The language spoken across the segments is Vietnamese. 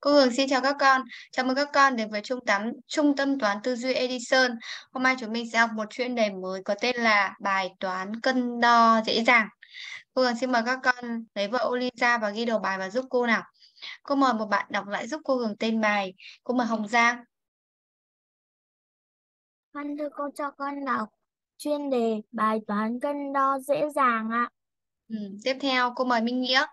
Cô Hường xin chào các con. Chào mừng các con đến với trung tâm Trung tâm Toán Tư duy Edison. Hôm nay chúng mình sẽ học một chuyên đề mới có tên là bài toán cân đo dễ dàng. Cô Hường xin mời các con lấy vợ ra và ghi đầu bài và giúp cô nào. Cô mời một bạn đọc lại giúp cô Hường tên bài. Cô mời Hồng Giang. Con thưa cô cho con đọc chuyên đề bài toán cân đo dễ dàng ạ. Ừ, tiếp theo cô mời Minh Nghĩa.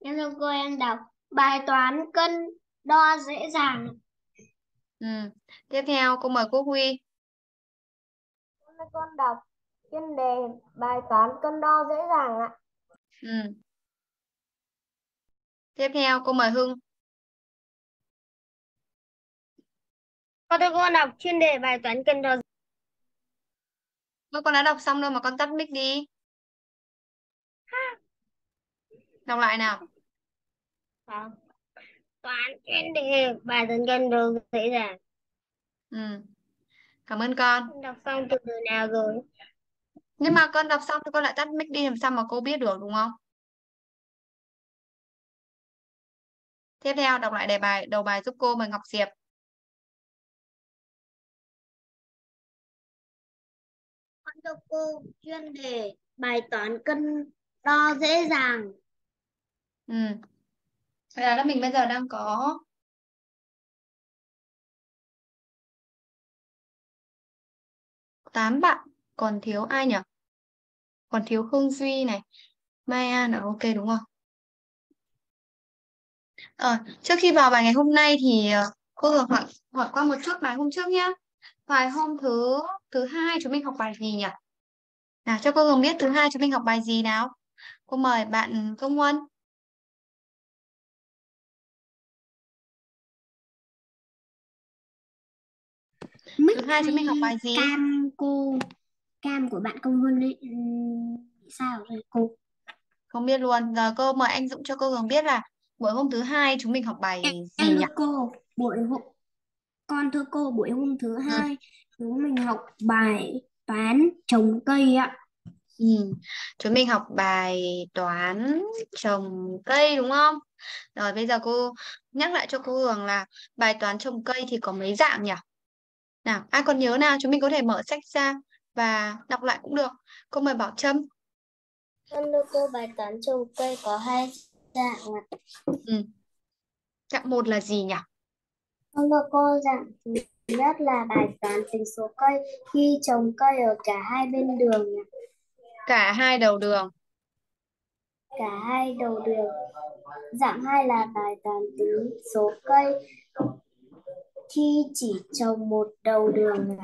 Em thưa cô em đọc bài toán cân đo dễ dàng. Ừ. Tiếp theo cô mời Quốc Huy. Em thưa con đọc chuyên đề bài toán cân đo dễ dàng ạ. Ừ. Tiếp theo cô mời Hưng. Con thưa con đọc chuyên đề bài toán cân đo. Con đã đọc xong rồi mà con tắt mic đi. Đọc lại nào. Toán chuyên đề bài toán cân đo dễ dàng. Ừ. Cảm ơn con. Đọc xong từ từ nào rồi? Nhưng mà con đọc xong thì con lại tắt mic đi làm sao mà cô biết được đúng không? Tiếp theo đọc lại đề bài đầu bài giúp cô mời Ngọc Diệp. Con thưa cô chuyên đề bài toán cân đo dễ dàng. Ừ. là, là mình bây giờ đang có tám bạn, còn thiếu ai nhỉ? Còn thiếu Hương Duy này, Mai An ở ok đúng không? Ờ, trước khi vào bài ngày hôm nay thì ờ, cô Hường hỏi, hỏi qua một chút bài hôm trước nhá. Bài hôm thứ thứ hai chúng mình học bài gì nhỉ? Nào cho cô Hường biết thứ hai chúng mình học bài gì nào? Cô mời bạn Công Quân. Huân. Thứ hai chúng mình học bài gì? Cam cô cam của bạn công Huân ấy ừm, sao rồi cô? Không biết luôn. Giờ cô mời anh Dũng cho cô Hường biết là buổi hôm thứ hai chúng mình học bài gì nhỉ? cô, buổi hôm con thưa cô buổi hôm thứ Ừ. hai chúng mình học bài toán trồng cây ạ. Ừ. Chúng mình học bài toán trồng cây đúng không? Rồi bây giờ cô nhắc lại cho cô Hường là bài toán trồng cây thì có mấy dạng nhỉ? Nào, ai còn nhớ nào? Chúng mình có thể mở sách ra và đọc lại cũng được. Cô mời Bảo Trâm. Con thưa cô bài toán trồng cây có hai dạng ạ. Ừ. Dạng một là gì nhỉ? Con thưa cô dạng thứ nhất là bài toán tính số cây khi trồng cây ở cả hai bên đường ạ. Cả hai đầu đường. cả hai đầu đường. Dạng hai là bài toán tính số cây khi chỉ trồng một đầu đường.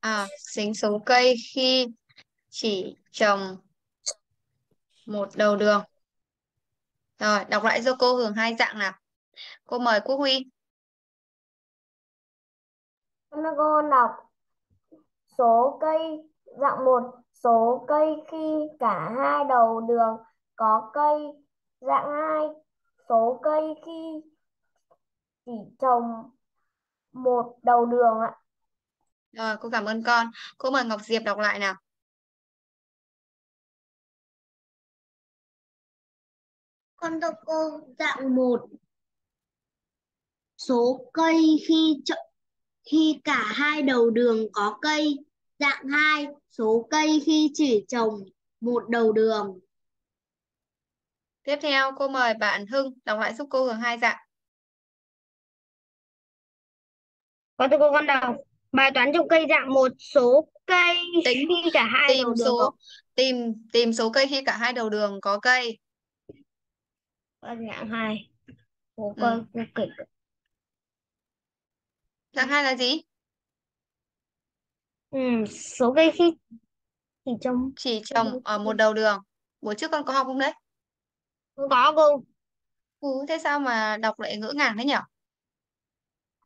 À, tính số cây khi chỉ trồng một đầu đường. Rồi, đọc lại cho cô Hường hai dạng nào. Cô mời Quốc Huy. Con thưa cô đọc số cây dạng một số cây khi cả hai đầu đường có cây dạng hai số cây khi chỉ trồng một đầu đường ạ. Rồi, cô cảm ơn con. Cô mời Ngọc Diệp đọc lại nào. Con thưa cô dạng một số cây khi chợ, khi cả hai đầu đường có cây. Dạng hai số cây khi chỉ trồng một đầu đường. Tiếp theo, cô mời bạn Hưng đọc lại giúp cô Hường hai dạng. Con thưa cô con đọc bài toán trồng cây dạng một số cây Tính khi cả hai tìm đầu đường số có tìm tìm số cây khi cả hai đầu đường có cây. Con dạng hai số Ừ. cây của kịch Dạng hai là gì? ừ, số cây khi chỉ trồng Chỉ trồng ở một đầu đường. Buổi trước con có học không đấy? không có cô Ừ, thế sao mà đọc lại ngỡ ngàng thế nhỉ?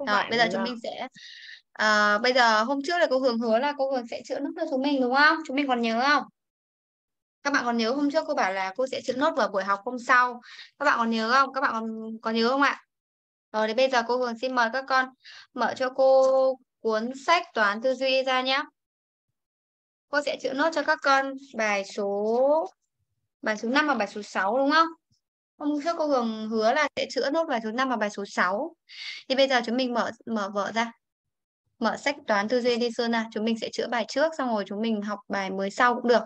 Không Rồi, phải bây giờ chúng mình sẽ à, bây giờ hôm trước là cô Hường hứa là cô Hường sẽ chữa nốt cho chúng mình đúng không? Chúng mình còn nhớ không? Các bạn còn nhớ hôm trước cô bảo là cô sẽ chữa nốt vào buổi học hôm sau. Các bạn còn nhớ không? Các bạn còn có nhớ không ạ? Rồi thì bây giờ cô Hường xin mời các con mở cho cô cuốn sách toán tư duy ra nhé. Cô sẽ chữa nốt cho các con bài số bài số 5 và bài số 6 đúng không? Hôm trước cô Hường hứa là sẽ chữa nốt bài số 5 và bài số 6. Thì bây giờ chúng mình mở mở vở ra. Mở sách toán tư duy đi, Sơn nào. Chúng mình sẽ chữa bài trước, xong rồi chúng mình học bài mới sau cũng được.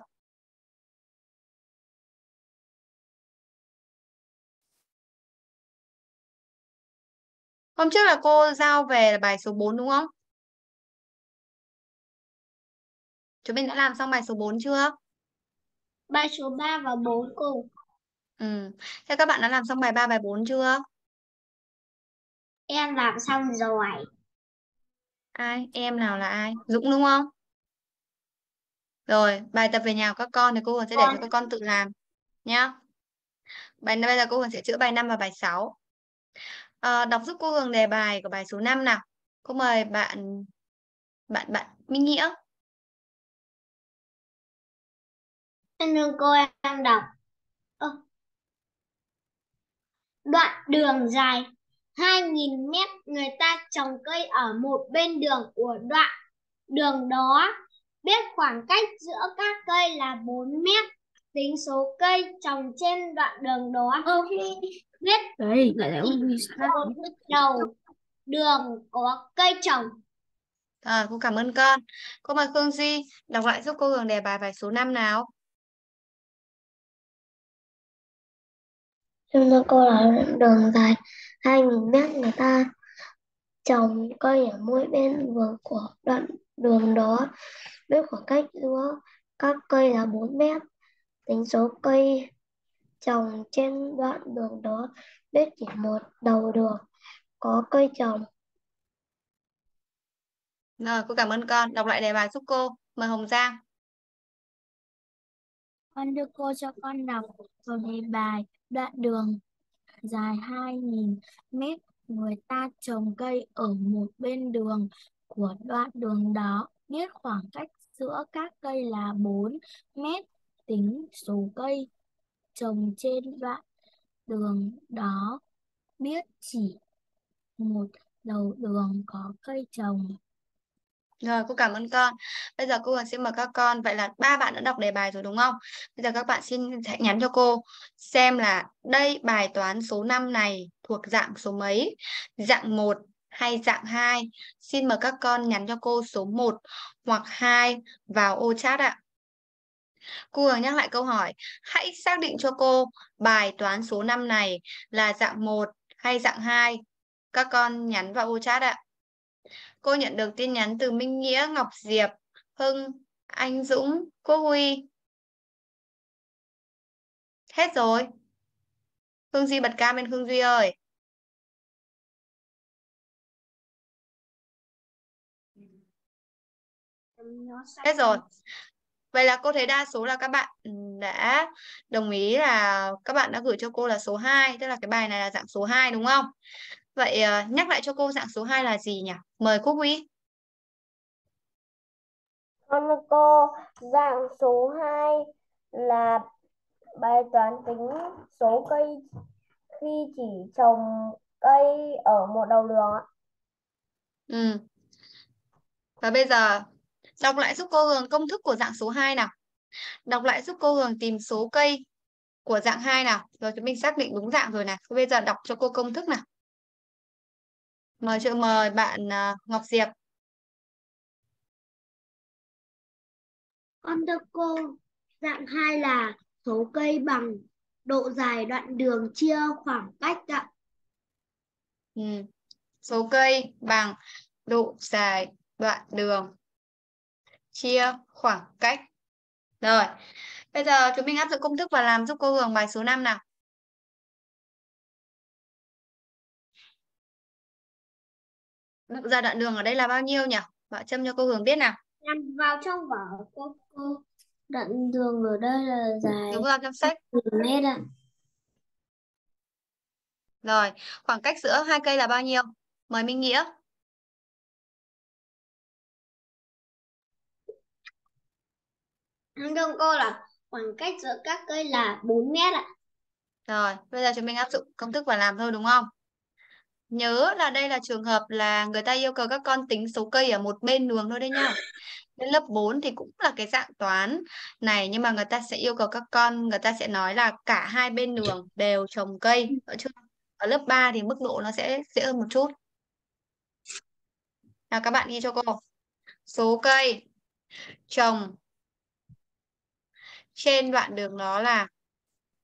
Hôm trước là cô giao về bài số 4 đúng không? Chúng mình đã làm xong bài số 4 chưa? Bài số 3 và 4 cùng. Ừ. Thế các bạn đã làm xong bài 3, bài 4 chưa? Em làm xong rồi. Ai? Em nào là ai? Dũng đúng không? Rồi, bài tập về nhà của các con thì cô Hường sẽ để cho các con tự làm nhá. Bài bây giờ cô Hường sẽ chữa bài 5 và bài 6. À, đọc giúp cô Hường đề bài của bài số 5 nào. Cô mời bạn bạn bạn Minh Nghĩa. Xin cô em đọc. Đoạn đường dài 2.000 mét người ta trồng cây ở một bên đường của đoạn đường đó. Biết khoảng cách giữa các cây là 4 mét. Tính số cây trồng trên đoạn đường đó. Biết Đấy, lại ông đầu đường có cây trồng. À, cô cảm ơn con. Cô mời Khương Duy đọc lại giúp cô Hường đề bài bài số 5 nào. Chúng tôi cô là đường dài 2.000 mét người ta trồng cây ở mỗi bên vườn của đoạn đường đó. Biết khoảng cách giữa các cây là 4 mét. Tính số cây trồng trên đoạn đường đó biết chỉ một đầu đường có cây trồng. Rồi, cô cảm ơn con. Đọc lại đề bài giúp cô. Mời Hồng Giang. Con đưa cô cho con đọc vào đề bài đoạn đường dài 2.000 mét, người ta trồng cây ở một bên đường của đoạn đường đó, biết khoảng cách giữa các cây là 4 mét. Tính số cây trồng trên đoạn đường đó biết chỉ một đầu đường có cây trồng. Rồi, cô cảm ơn con. Bây giờ cô sẽ mời các con. Vậy là ba bạn đã đọc đề bài rồi đúng không? Bây giờ các bạn xin hãy nhắn cho cô xem là đây bài toán số 5 này thuộc dạng số mấy? Dạng 1 hay dạng 2? Xin mời các con nhắn cho cô số 1 hoặc 2 vào ô chat ạ. Cô Hường nhắc lại câu hỏi. Hãy xác định cho cô bài toán số 5 này là dạng 1 hay dạng 2? Các con nhắn vào ô chat ạ. Cô nhận được tin nhắn từ Minh Nghĩa, Ngọc Diệp, Hưng, Anh Dũng, Quốc Huy. Hết rồi. Hương Duy bật cam bên Hương Duy ơi. Hết rồi. Vậy là cô thấy đa số là các bạn ừ, đã đồng ý là các bạn đã gửi cho cô là số 2, tức là cái bài này là dạng số 2 đúng không? Vậy uh, nhắc lại cho cô dạng số 2 là gì nhỉ? Mời Quốc Huy. Con cô, dạng số 2 là bài toán tính số cây khi chỉ trồng cây ở một đầu đường ạ. Ừ. Và bây giờ đọc lại giúp cô Hường công thức của dạng số 2 nào. Đọc lại giúp cô Hường tìm số cây của dạng 2 nào. Rồi chúng mình xác định đúng dạng rồi này. Bây giờ đọc cho cô công thức nào. Mời chữ mời bạn uh, Ngọc Diệp. Con thưa cô, dạng 2 là số cây bằng độ dài đoạn đường chia khoảng cách ạ. Ừ. Số cây bằng độ dài đoạn đường chia khoảng cách. Rồi, bây giờ chúng mình áp dụng công thức và làm giúp cô Hường bài số 5 nào. Dài đoạn đường ở đây là bao nhiêu nhỉ? Bảo châm cho cô Hường biết nào. Làm vào trong vở cô cô. Đoạn đường ở đây là dài Đúng rồi trong sách. mét ạ. Rồi, khoảng cách giữa hai cây là bao nhiêu? Mời Minh Nghĩa. Thưa cô là khoảng cách giữa các cây là 4 mét ạ. Rồi, bây giờ chúng mình áp dụng công thức và làm thôi đúng không? Nhớ là đây là trường hợp là người ta yêu cầu các con tính số cây ở một bên đường thôi đấy nhá. Đến lớp 4 thì cũng là cái dạng toán này, nhưng mà người ta sẽ yêu cầu các con, người ta sẽ nói là cả hai bên đường đều trồng cây ở chưa? Ở lớp 3 thì mức độ nó sẽ dễ hơn một chút. Nào, các bạn ghi cho cô. Số cây trồng trên đoạn đường đó là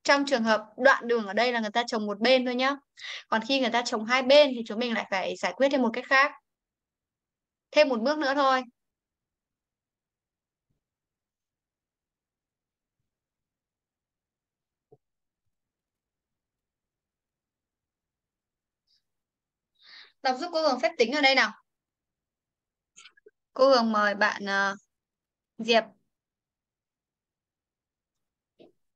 trong trường hợp đoạn đường ở đây là người ta trồng một bên thôi nhá. Còn khi người ta trồng hai bên thì chúng mình lại phải giải quyết thêm một cách khác. Thêm một bước nữa thôi. Đọc giúp cô Hường phép tính ở đây nào. Cô Hường mời bạn uh, Diệp.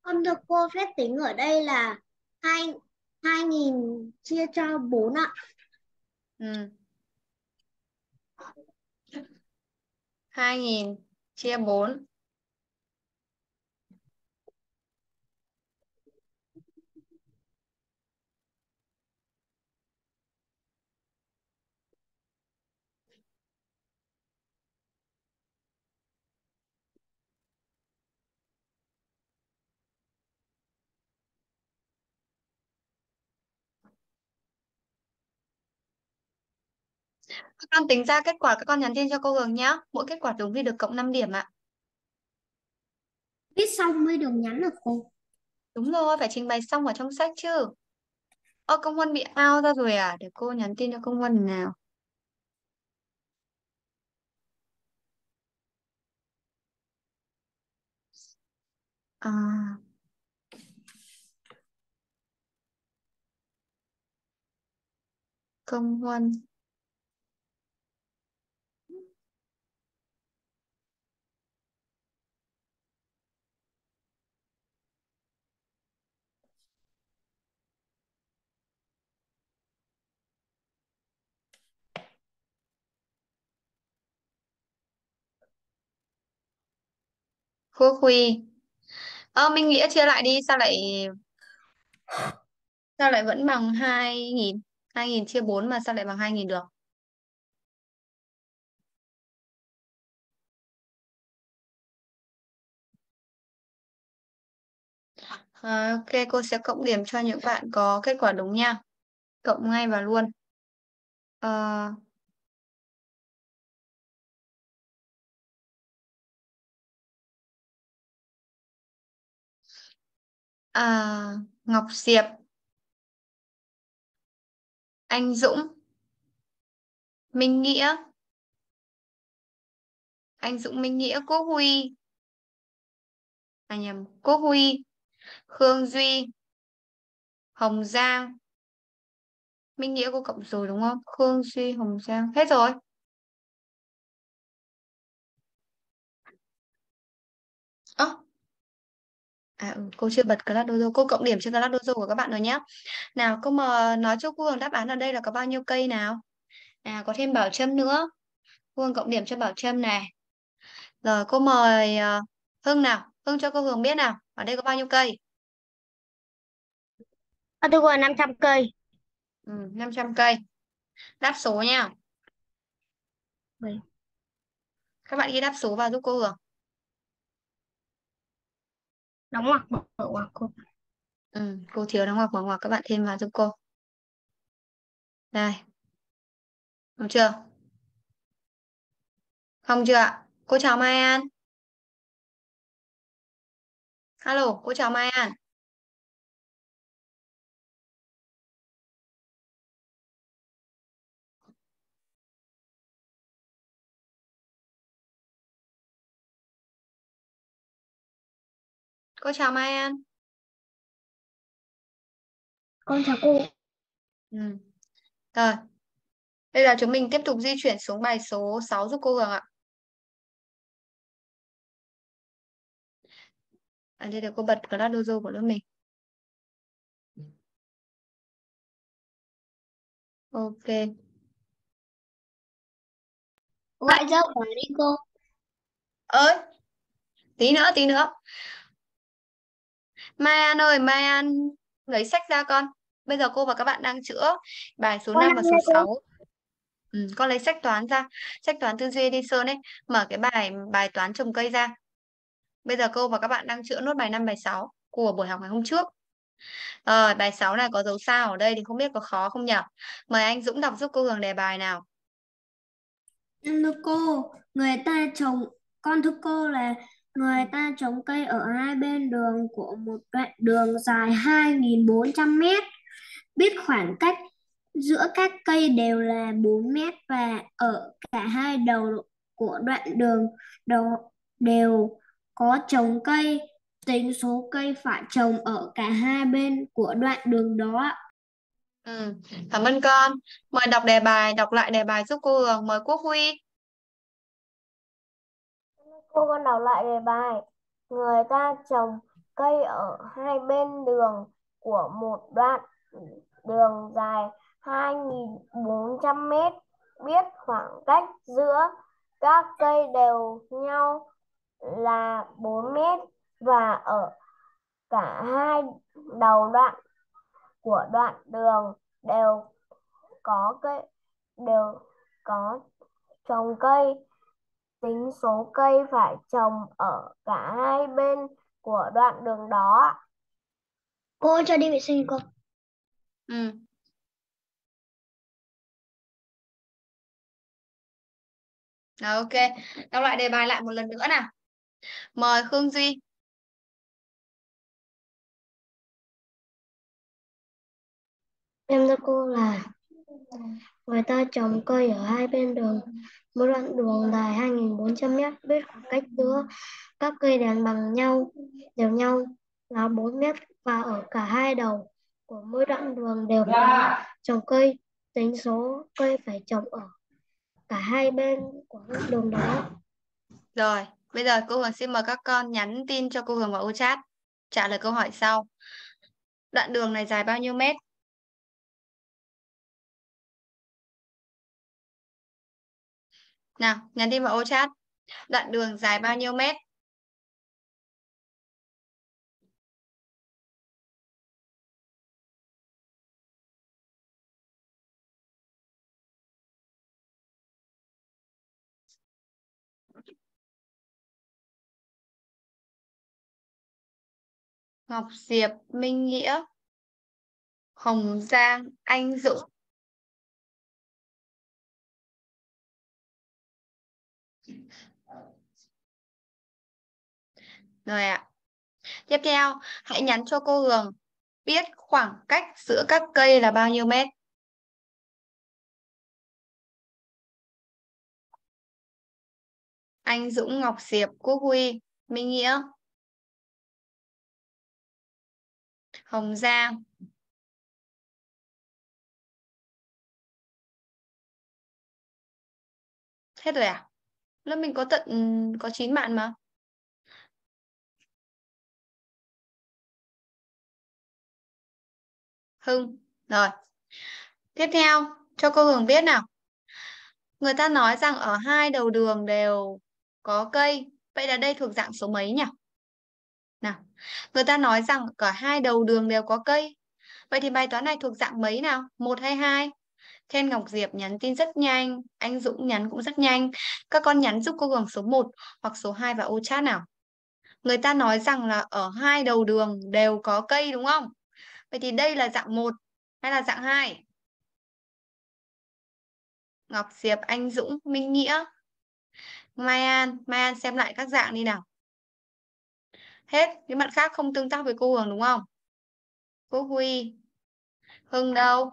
Con được cô phép tính ở đây là 2 2000 chia cho 4 ạ. Ừ. 2000 chia 4. Các con tính ra kết quả các con nhắn tin cho cô Hường nhé. Mỗi kết quả đúng thì được cộng 5 điểm ạ. Viết xong mới được nhắn được cô. Đúng rồi, phải trình bày xong ở trong sách chứ. Ơ, công Huân bị out ra rồi à? Để cô nhắn tin cho công Huân nào. À. Công Huân. Phước Huy. Ờ, Minh Nghĩa chia lại đi, sao lại sao lại vẫn bằng 2.000? 2.000 chia 4 mà sao lại bằng 2.000 được? À, ok, cô sẽ cộng điểm cho những bạn có kết quả đúng nha. Cộng ngay vào luôn. À, à, Ngọc Diệp. Anh Dũng. Minh Nghĩa. Anh Dũng Minh Nghĩa, Quốc Huy. À nhầm, Quốc Huy. Khương Duy. Hồng Giang. Minh Nghĩa cô cộng rồi đúng không? Khương Duy, Hồng Giang. Hết rồi. À, ừ, cô chưa bật Class Dojo. Cô cộng điểm cho Class Dojo của các bạn rồi nhé. Nào, cô mà nói cho cô Hường đáp án ở đây là có bao nhiêu cây nào? À, có thêm Bảo Trâm nữa. Cô Hường cộng điểm cho Bảo Trâm này. Rồi, cô mời uh, Hưng nào. Hưng cho cô Hường biết nào. Ở đây có bao nhiêu cây? Ở đây có 500 cây. Ừ, 500 cây. Đáp số nha. Các bạn ghi đáp số vào giúp cô Hường. Đóng ngoặc mở ngoặc cô. Ừ, cô thiếu đóng ngoặc mở ngoặc các bạn thêm vào giúp cô. Đây. Đúng chưa? Không chưa ạ? Cô chào Mai An. hello cô chào Mai An. Cô chào Mai An. Con chào cô. Ừ. Rồi. Bây giờ chúng mình tiếp tục di chuyển xuống bài số 6 giúp cô Hường ạ. À đây là cô bật Class Dojo của lớp mình. Ok. Gọi dâu vào đi cô. Ơi. Tí nữa, tí nữa. Mai An ơi, Mai An lấy sách ra con. Bây giờ cô và các bạn đang chữa bài số Con 5 và số nghe cô. 6. Ừ, con lấy sách toán ra, sách toán tư duy đi Sơn ấy, mở cái bài bài toán trồng cây ra. Bây giờ cô và các bạn đang chữa nốt bài 5 bài 6 của buổi học ngày hôm trước. Rồi, bài 6 này có dấu sao ở đây thì không biết có khó không nhỉ? Mời anh Dũng đọc giúp cô Hường đề bài nào. Em thưa cô, người ta trồng con thưa cô là người ta trồng cây ở hai bên đường của một đoạn đường dài 2.400 mét. Biết khoảng cách giữa các cây đều là 4 mét và ở cả hai đầu của đoạn đường đầu đều có trồng cây. Tính số cây phải trồng ở cả hai bên của đoạn đường đó. Ừ, cảm ơn con. Mời đọc đề bài, đọc lại đề bài giúp cô Hường. Mời Quốc Huy. Cô con đọc lại đề bài. Người ta trồng cây ở hai bên đường của một đoạn đường dài 2.400 mét. Biết khoảng cách giữa các cây đều nhau là 4 mét và ở cả hai đầu đoạn của đoạn đường đều có cây, đều có trồng cây tính số cây phải trồng ở cả hai bên của đoạn đường đó cô cho đi vệ sinh cô Ừ. Ok. Đọc lại đề bài lại một lần nữa nào. Mời Khương Duy. Em thưa cô là người ta trồng cây ở hai bên đường, mỗi đoạn đường dài 2.400 mét, biết khoảng cách giữa các cây đèn bằng nhau, đều nhau là 4 mét và ở cả hai đầu của mỗi đoạn đường đều có trồng cây, tính số cây phải trồng ở cả hai bên của đoạn đường đó. Rồi, bây giờ cô Hường xin mời các con nhắn tin cho cô Hường vào ô chat. Trả lời câu hỏi sau. Đoạn đường này dài bao nhiêu mét? Nào, nhắn tin vào ô chat. Đoạn đường dài bao nhiêu mét? Ngọc Diệp, Minh Nghĩa, Hồng Giang, Anh Dũng. Rồi ạ. Tiếp theo, hãy nhắn cho cô Hường biết khoảng cách giữa các cây là bao nhiêu mét. Anh Dũng, Ngọc Diệp, Quốc Huy, Minh Nghĩa. Hồng Giang. Hết rồi à? Lớp mình có tận ừ, có 9 bạn mà. Hưng. Rồi. Tiếp theo, cho cô Hường biết nào. Người ta nói rằng ở hai đầu đường đều có cây. Vậy là đây thuộc dạng số mấy nhỉ? Nào, người ta nói rằng cả hai đầu đường đều có cây. Vậy thì bài toán này thuộc dạng mấy nào? Một hay hai? Khen Ngọc Diệp nhắn tin rất nhanh, anh Dũng nhắn cũng rất nhanh. Các con nhắn giúp cô Hường số 1 hoặc số 2 vào ô chat nào. Người ta nói rằng là ở hai đầu đường đều có cây đúng không? Vậy thì đây là dạng 1 hay là dạng 2? Ngọc Diệp, Anh Dũng, Minh Nghĩa. Mai An, Mai An xem lại các dạng đi nào. Hết, những bạn khác không tương tác với cô Hường đúng không? Cô Huy. Hưng đâu?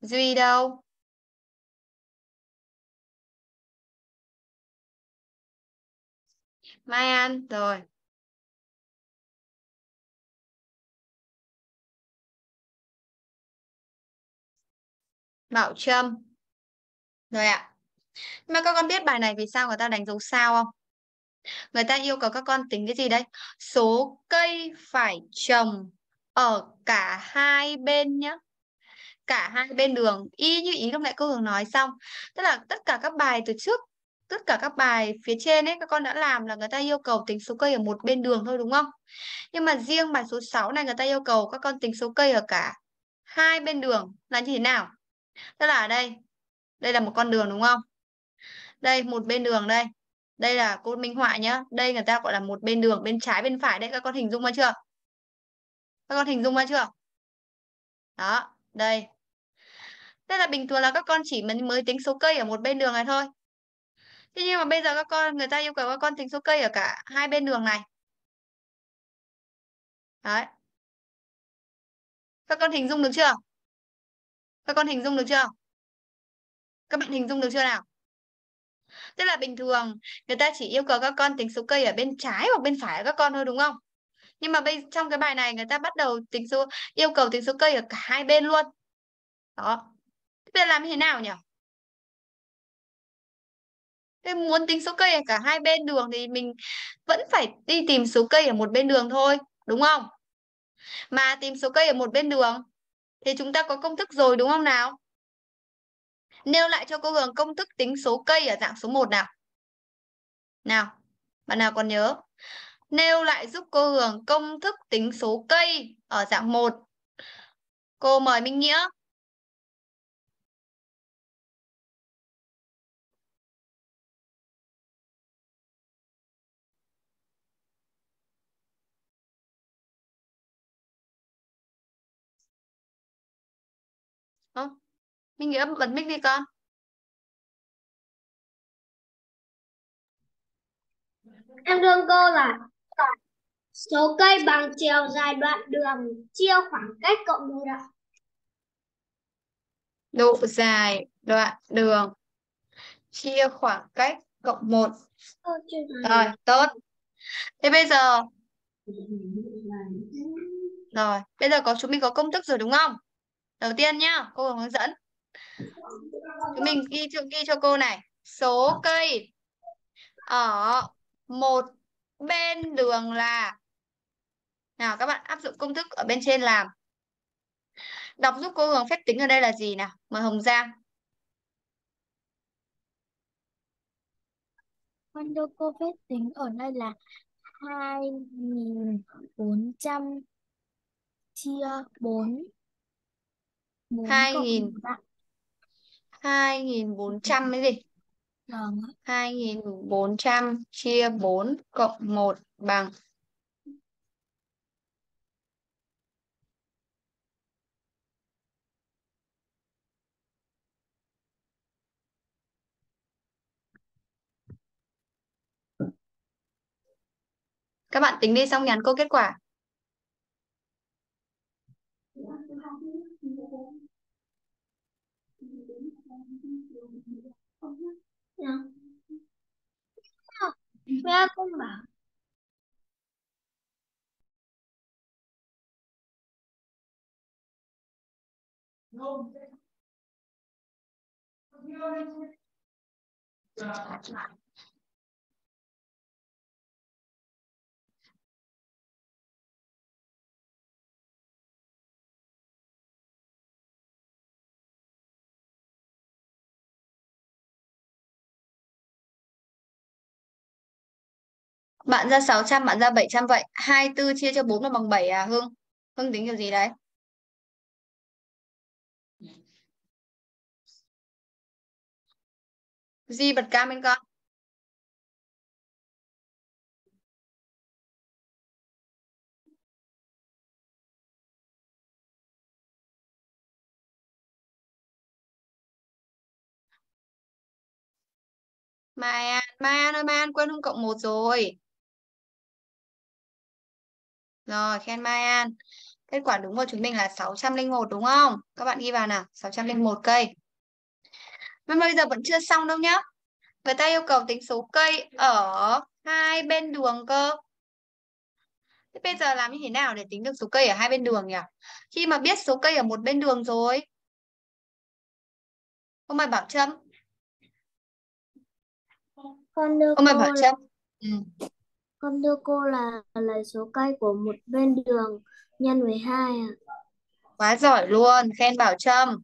Duy đâu? Mai anh rồi. Bảo Trâm. Rồi ạ. Mà các con biết bài này vì sao người ta đánh dấu sao không? Người ta yêu cầu các con tính cái gì đấy? Số cây phải trồng ở cả hai bên nhé. Cả hai bên đường. Y như ý lúc nãy cô Hường nói xong. Tức là tất cả các bài từ trước, tất cả các bài phía trên ấy, các con đã làm là người ta yêu cầu tính số cây ở một bên đường thôi, đúng không? Nhưng mà riêng bài số 6 này người ta yêu cầu các con tính số cây ở cả hai bên đường là như thế nào? Tức là ở đây đây là một con đường, đúng không? Đây, một bên đường đây. Đây là cô minh họa nhá. Đây người ta gọi là một bên đường, bên trái, bên phải. Đấy các con hình dung ra chưa? Các con hình dung ra chưa? Đó, đây. Đây là bình thường là các con chỉ mới tính số cây ở một bên đường này thôi. Thế nhưng mà bây giờ các con, người ta yêu cầu các con tính số cây ở cả hai bên đường này. Đấy. Các con hình dung được chưa? Các con hình dung được chưa? Các bạn hình dung được chưa nào? Tức là bình thường, người ta chỉ yêu cầu các con tính số cây ở bên trái hoặc bên phải các con thôi, đúng không? Nhưng mà bây, trong cái bài này người ta bắt đầu tính số, yêu cầu tính số cây ở cả hai bên luôn. Đó. Bây giờ làm thế nào nhỉ? Thế muốn tính số cây ở cả hai bên đường thì mình vẫn phải đi tìm số cây ở một bên đường thôi, đúng không? Mà tìm số cây ở một bên đường thì chúng ta có công thức rồi đúng không nào? Nêu lại cho cô Hường công thức tính số cây ở dạng số 1 nào. Nào, bạn nào còn nhớ? Nêu lại giúp cô Hường công thức tính số cây ở dạng 1. Cô mời Minh Nghĩa. Minh Nghĩa bật mic đi con. Em thưa cô là số cây bằng chiều dài đoạn đường chia khoảng cách cộng một ạ. Độ dài đoạn đường chia khoảng cách cộng 1. Rồi, tốt. Thế bây giờ Rồi, bây giờ có chúng mình có công thức rồi đúng không? Đầu tiên nhá, cô hướng dẫn. Chúng mình ghi cho ghi cho cô này, số cây ở một bên đường là nào các bạn áp dụng công thức ở bên trên làm. Đọc giúp cô Hường phép tính ở đây là gì nào? Mời Hồng Giang. Con đưa cô phép tính ở đây là 2.400 chia 4. 4 2.000 2.400 cái gì? Vâng. 2.400 chia 4 cộng 1 bằng Các bạn tính đi xong nhắn cô kết quả. Mẹ con bảo Bạn ra 600, bạn ra 700 vậy. 24 chia cho 4 là bằng 7 à Hưng? Hưng tính kiểu gì đấy? Di bật cam bên con? Mai An, Mai An ơi, Mai An quên Hương cộng 1 rồi. Rồi, khen Mai An. Kết quả đúng của chúng mình là 601 đúng không? Các bạn ghi vào nào, 601 cây. Nhưng mà bây giờ vẫn chưa xong đâu nhá. Người ta yêu cầu tính số cây ở hai bên đường cơ. Thế bây giờ làm như thế nào để tính được số cây ở hai bên đường nhỉ? Khi mà biết số cây ở một bên đường rồi. Ông mời Bảo Trâm. con đưa Ông mời Bảo Trâm. Ừ con đưa cô là lấy số cây của một bên đường nhân với hai ạ. Quá giỏi luôn, khen Bảo Trâm.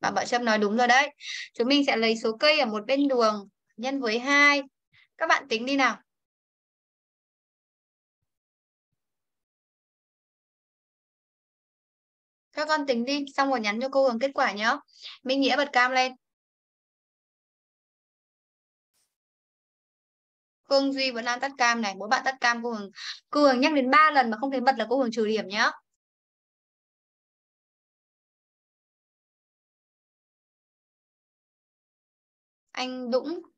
Bạn Bảo Trâm nói đúng rồi đấy. Chúng mình sẽ lấy số cây ở một bên đường nhân với 2. Các bạn tính đi nào. Các con tính đi, xong rồi nhắn cho cô Hường kết quả nhé. Minh Nghĩa bật cam lên. Cương Duy vẫn đang tắt cam này. Mỗi bạn tắt cam cô Hường cô Hường nhắc đến 3 lần mà không thấy bật là cô Hường trừ điểm nhá. Anh Dũng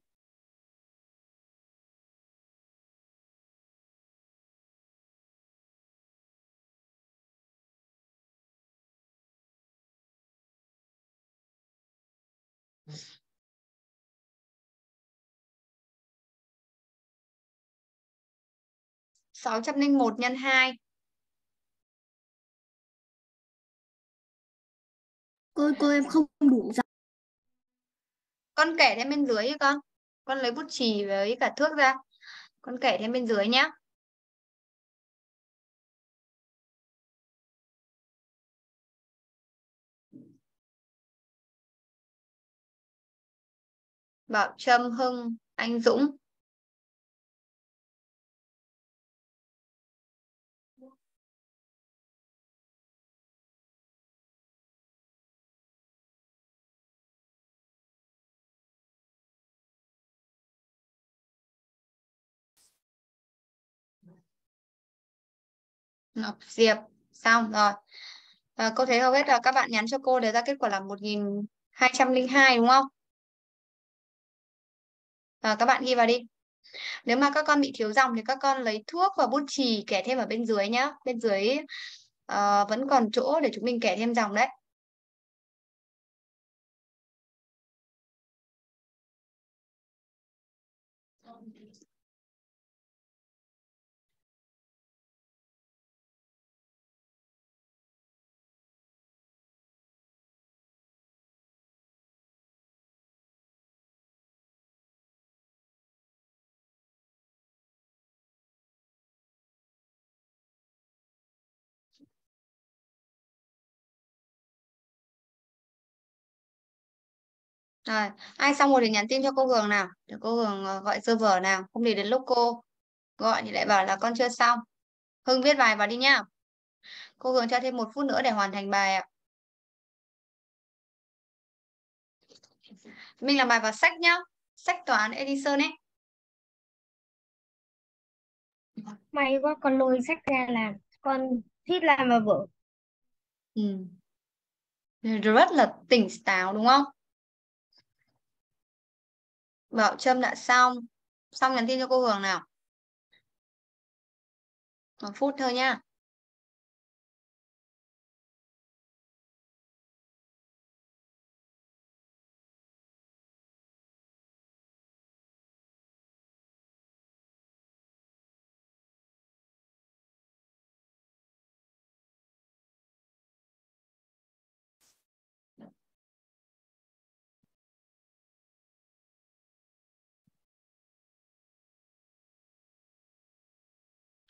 sáu trăm linh một nhân hai. Cô cô em không đủ ra. con kẻ thêm bên dưới con. Con lấy bút chì với cả thước ra. Con kẻ thêm bên dưới nhé Bảo Trâm Hưng Anh Dũng Ngọc Diệp. Xong rồi. À, cô thấy hầu hết là các bạn nhắn cho cô để ra kết quả là 1202 đúng không? À, các bạn ghi vào đi. Nếu mà các con bị thiếu dòng thì các con lấy thuốc và bút chì kẻ thêm ở bên dưới nhá. Bên dưới uh, vẫn còn chỗ để chúng mình kẻ thêm dòng đấy. Rồi, ai xong rồi thì nhắn tin cho cô Hường nào. Để cô Hường ờ, gọi server nào. Không để đến lúc cô gọi thì lại bảo là con chưa xong. Hưng viết bài vào đi nhá. Cô Hường cho thêm một phút nữa để hoàn thành bài ạ. Mình làm bài vào sách nhá. Sách toán Edison ấy. May quá con lôi sách ra làm. Con thích làm vào vở. Ừ. Rất là tỉnh táo đúng không? Bảo Trâm đã xong. Xong nhắn tin cho cô Hường nào. Một phút thôi nha.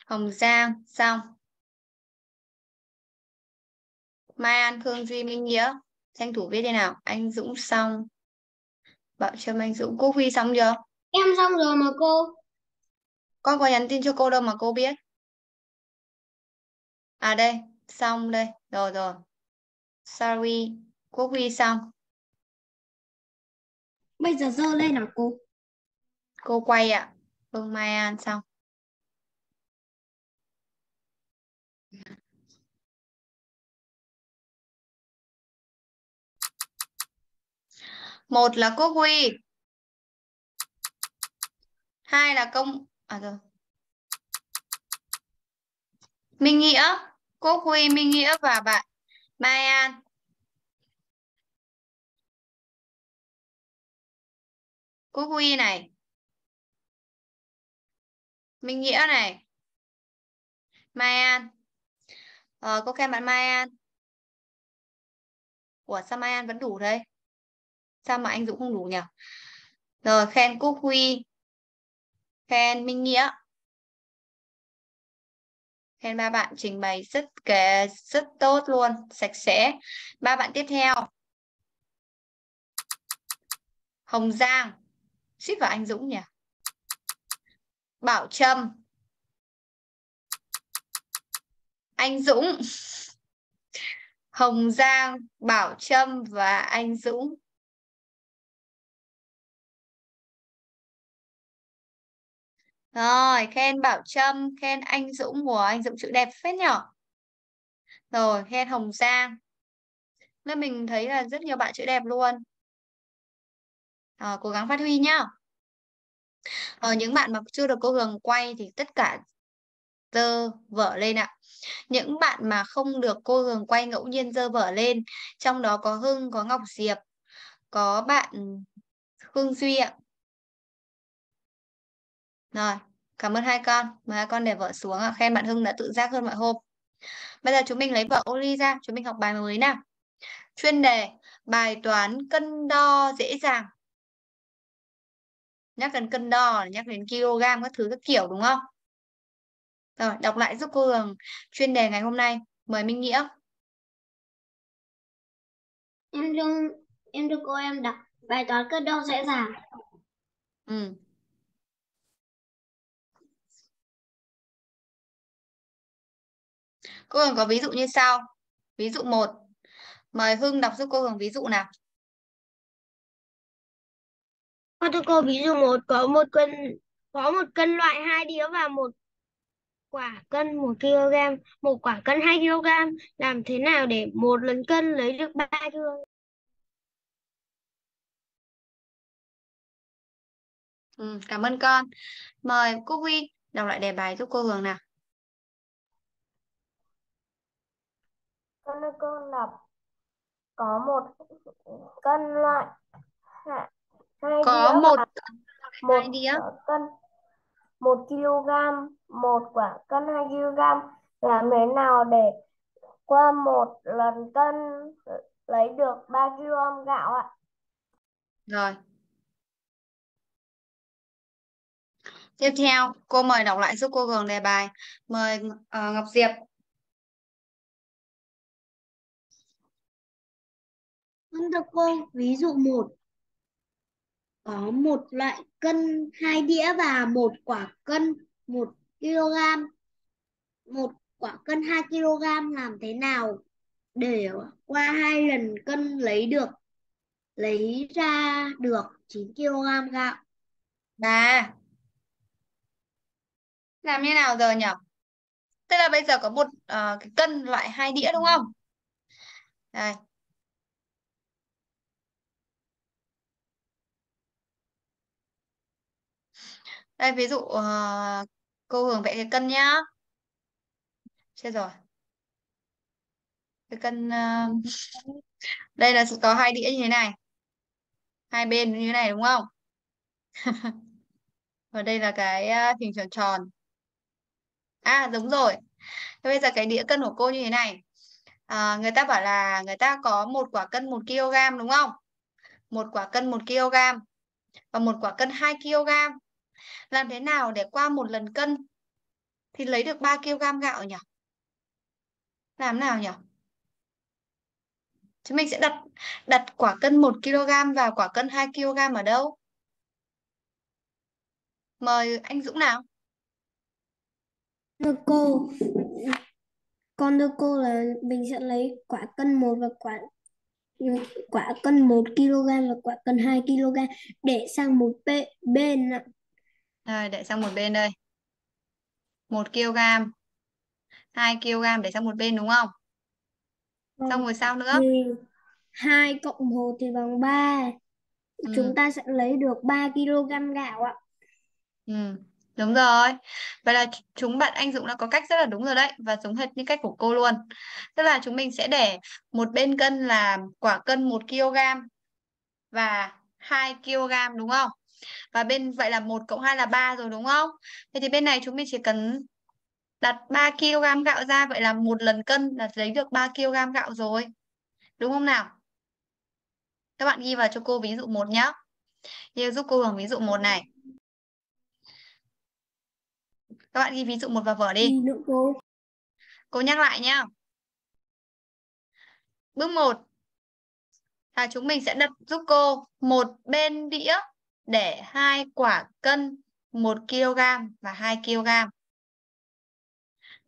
Hồng Giang xong. Mai An Khương Duy Minh Nghĩa. Tranh thủ viết đi nào. Anh Dũng xong. Bảo Trâm Anh Dũng. Cô Huy xong chưa? Em xong rồi mà cô. con có nhắn tin cho cô đâu mà cô biết. À đây. Xong đây. Rồi rồi. Sorry. Quốc Huy xong. Bây giờ dơ lên nào cô. cô quay ạ. Phương Mai An xong một là Quốc Huy hai là công à rồi. Minh Nghĩa Quốc Huy Minh Nghĩa và bạn Mai An. Quốc Huy này. Minh Nghĩa này. Mai An. Ờ, cô khen bạn Mai An. Ủa sao Mai An vẫn đủ đây? Sao mà anh Dũng không đủ nhỉ? Rồi, khen Quốc Huy. Khen Minh Nghĩa. Khen ba bạn trình bày rất kề rất tốt luôn, sạch sẽ. Ba bạn tiếp theo. Hồng Giang. Suýt vào anh Dũng nhỉ? Bảo Trâm. Anh Dũng. Hồng Giang, Bảo Trâm và anh Dũng. Rồi, khen Bảo Trâm, khen anh Dũng của anh Dũng chữ đẹp phết nhỏ Rồi, khen Hồng Giang. Nên mình thấy là rất nhiều bạn chữ đẹp luôn. Rồi, cố gắng phát huy nhá. Ờ, những bạn mà chưa được cô Hường quay thì tất cả dơ vở lên ạ. Những bạn mà không được cô Hường quay ngẫu nhiên dơ vở lên, trong đó có Hưng, có Ngọc Diệp, có bạn Hương Duy ạ. Rồi, cảm ơn hai con. Mời hai con để vở xuống ạ. Khen bạn Hưng đã tự giác hơn mọi hôm. Bây giờ chúng mình lấy vở Oli ra, chúng mình học bài mới nào. Chuyên đề, bài toán cân đo dễ dàng. Nhắc đến cân đo, nhắc đến kg các thứ các kiểu đúng không? Rồi, đọc lại giúp cô Hường chuyên đề ngày hôm nay. Mời Minh Nghĩa. Em đưa, em đưa cô em đọc bài toán cân đo dễ dàng. Ừ. Cô Hường có ví dụ như sau. Ví dụ 1. Mời Hưng đọc giúp cô Hường ví dụ nào. Cô thưa cô ví dụ một có một cân có một cân loại hai đĩa và một quả cân 1 kg, một quả cân 2 kg. Làm thế nào để một lần cân lấy được 3 kg? Ừ, cảm ơn con. Mời cô Huy đọc lại đề bài giúp cô Hường nào. Con ơi cô đọc có một cân loại hai Có đĩa một và một một đĩa. quả cân 1 kg, một quả cân 2 kg. Làm thế nào để qua một lần cân lấy được 3 kg gạo ạ? Rồi. Tiếp theo, cô mời đọc lại giúp cô Hường đề bài. Mời uh, Ngọc Diệp. Vâng thưa cô, ví dụ 1 có một loại cân hai đĩa và một quả cân 1 kg. Một quả cân 2 kg làm thế nào để qua hai lần cân lấy được lấy ra được 9 kg gạo? Bà. Làm như nào giờ nhỉ? Tức là bây giờ có một uh, cái cân loại hai đĩa đúng không? Đây. Đây ví dụ uh, cô Hường vẽ cái cân nhá. Chết rồi. Cái cân uh, đây là có hai đĩa như thế này. Hai bên như thế này đúng không? Và đây là cái uh, hình tròn tròn. À đúng rồi. Thế bây giờ cái đĩa cân của cô như thế này. À, người ta bảo là người ta có một quả cân 1 kg đúng không? Một quả cân 1 kg và một quả cân 2 kg. Làm thế nào để qua một lần cân thì lấy được 3 kg gạo nhỉ? Làm nào nhỉ? Chúng mình sẽ đặt đặt quả cân 1 kg và quả cân 2 kg ở đâu? Mời anh Dũng nào. Thưa cô, con thưa cô là mình sẽ lấy quả cân 1 và quả quả cân 1 kg và quả cân 2 kg để sang một bên bên ạ. Rồi, để sang một bên đây. 1 kg. 2 kg để sang một bên đúng không? Xong rồi sao nữa? Thì 2 cộng 1 thì bằng 3. Ừ. Chúng ta sẽ lấy được 3 kg gạo ạ. Ừ, đúng rồi. Vậy là chúng bạn anh Dũng đã có cách rất là đúng rồi đấy và giống hệt như cách của cô luôn. Tức là chúng mình sẽ để một bên cân là quả cân 1 kg và 2 kg đúng không? Và bên vậy là 1 cộng 2 là 3 rồi đúng không? Thế thì bên này chúng mình chỉ cần đặt 3 kg gạo ra vậy là một lần cân là lấy được 3 kg gạo rồi. Đúng không nào? Các bạn ghi vào cho cô ví dụ 1 nhé. Ghi giúp cô Hường ví dụ 1 này. Các bạn ghi ví dụ 1 vào vở đi. Cô? Cô nhắc lại nhá. Bước 1 là chúng mình sẽ đặt giúp cô một bên đĩa để hai quả cân 1 kg và 2 kg.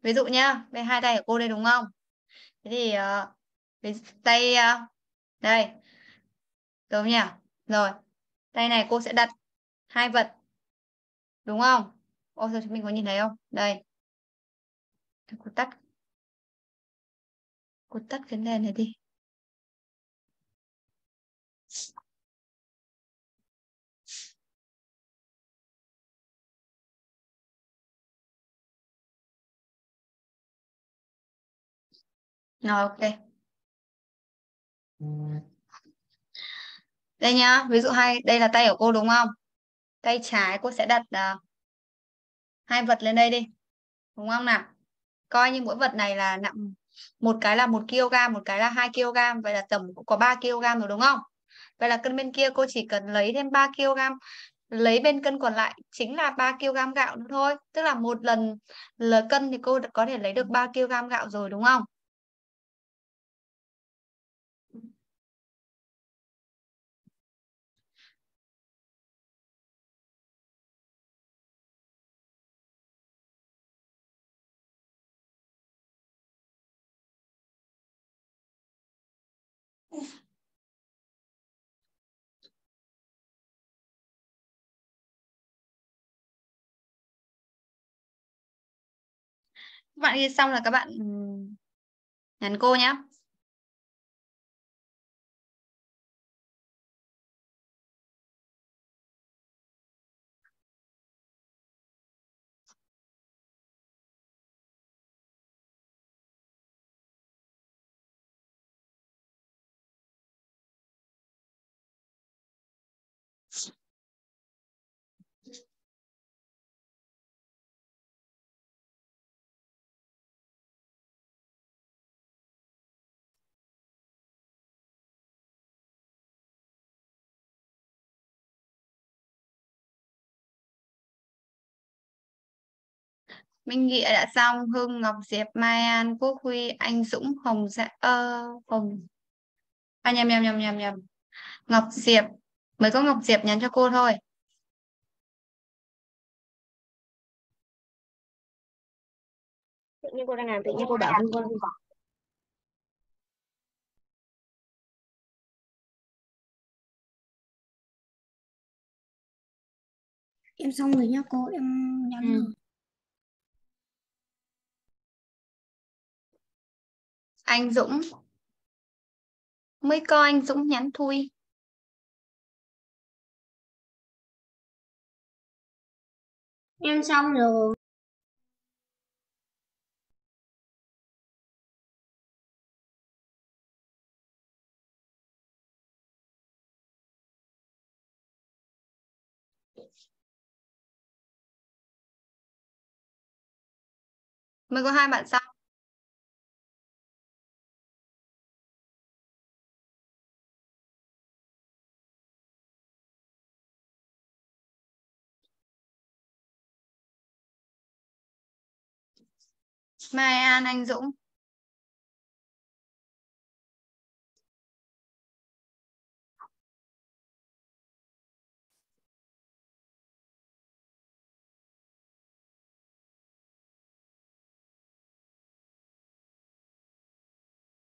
Ví dụ nhá, đây hai tay của cô đây đúng không? Thế thì uh, tay uh, đây. Đúng nhỉ? Rồi. Tay này cô sẽ đặt hai vật. Đúng không? Ô giờ chúng mình có nhìn thấy không? Đây. Cô tắt. Cô tắt cái đèn này đi. Rồi ok. Đây nhá, ví dụ hai đây là tay của cô đúng không? Tay trái cô sẽ đặt uh, hai vật lên đây đi. Đúng không nào? Coi như mỗi vật này là nặng một cái là một kg, một cái là 2 kg, vậy là tổng có 3 kg rồi đúng không? Vậy là cân bên kia cô chỉ cần lấy thêm 3 kg lấy bên cân còn lại chính là 3 kg gạo nữa thôi. Tức là một lần là cân thì cô có thể lấy được 3 kg gạo rồi đúng không? Các bạn ghi xong là các bạn ừ, nhắn cô nhé. Minh Nghĩa đã xong Hưng Ngọc Diệp Mai An Quốc Huy Anh Dũng Hồng Dạ ơ Hồng. À nhầm nhầm nhầm nhầm nhầm. Ngọc Diệp mới có Ngọc Diệp nhắn cho cô thôi. Tự nhiên cô đang làm tự nhiên cô bảo con em xong rồi nha cô em nhắn ừ. rồi anh Dũng. Mới có anh Dũng nhắn thui. Em xong rồi. Mới có hai bạn xong Mai An Anh Dũng.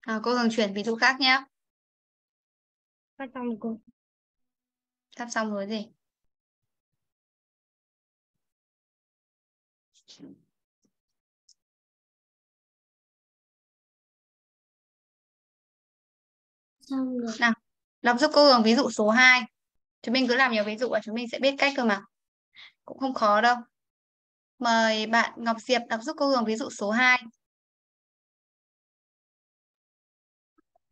À, cô thường chuyển ví dụ khác nhé. Phát xong rồi cô. Sắp xong rồi gì xong rồi nào đọc giúp cô Hường ví dụ số 2 chúng mình cứ làm nhiều ví dụ và chúng mình sẽ biết cách cơ mà. Cũng không khó đâu. Mời bạn Ngọc Diệp đọc giúp cô Hường ví dụ số 2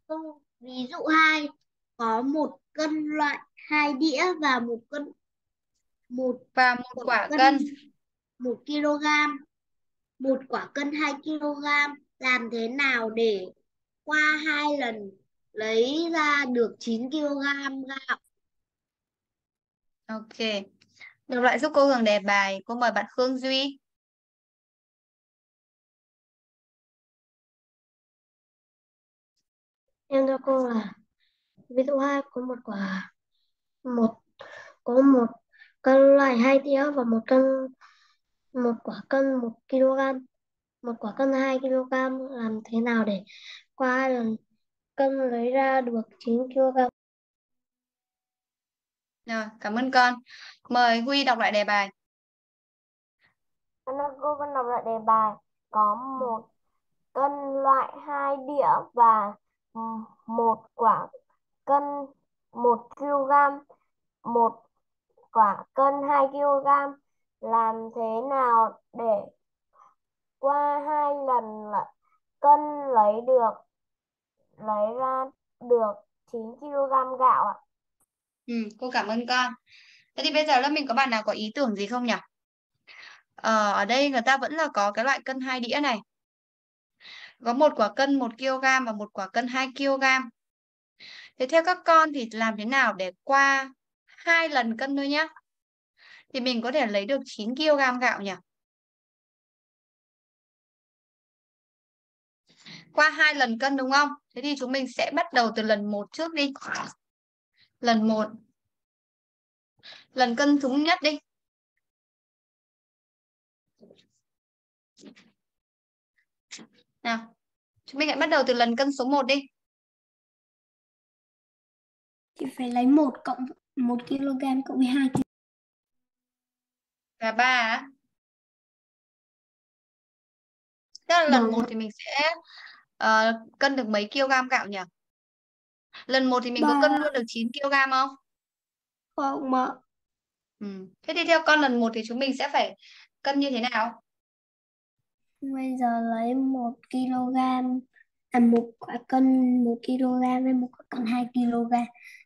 Câu ví dụ 2 có một cân loại hai đĩa và một cân một và một quả quả cân cân. một kg. Một quả cân 2 kg làm thế nào để qua hai lần lấy ra được 9 kg gạo. Ok. Được lại giúp cô Hường đề bài. Cô mời bạn Khương Duy. Em cho cô là ví dụ hai có một quả một có một cân loại hai đĩa và một cân một quả cân một kg một quả cân 2 kg làm thế nào để qua hai lần cân lấy ra được 9 kg rồi cảm ơn con mời Huy đọc lại đề bài cô con đọc lại đề bài. Có một cân loại hai đĩa và một quả cân 1 kg, một quả cân 2 kg. Làm thế nào để qua hai lần cân lấy được lấy ra được 9 kg gạo ạ? Ừ, cô cảm ơn con. Thế thì bây giờ lớp mình có bạn nào có ý tưởng gì không nhỉ? Ờ, ở đây người ta vẫn là có cái loại cân hai đĩa này. Có một quả cân 1 kg và một quả cân 2 kg. Thế theo các con thì làm thế nào để qua hai lần cân thôi nhé? Thì mình có thể lấy được 9 kg gạo nhỉ? Qua hai lần cân đúng không? Thế thì chúng mình sẽ bắt đầu từ lần 1 trước đi. Lần 1. Lần cân thứ nhất đi. Nào, chúng mình hãy bắt đầu từ lần cân số 1 đi. Chị phải lấy 1 cộng 1 kg cộng 12 kg. Là 3 á. Tức là lần 1 thì mình sẽ uh, cân được mấy kg gạo nhỉ? Lần 1 thì mình 3. có cân luôn được 9 kg không? Không ạ. Ừ. Thế thì theo con lần 1 thì chúng mình sẽ phải cân như thế nào? Bây giờ lấy 1 kg à một quả cân 1 kg với một quả cân 2 kg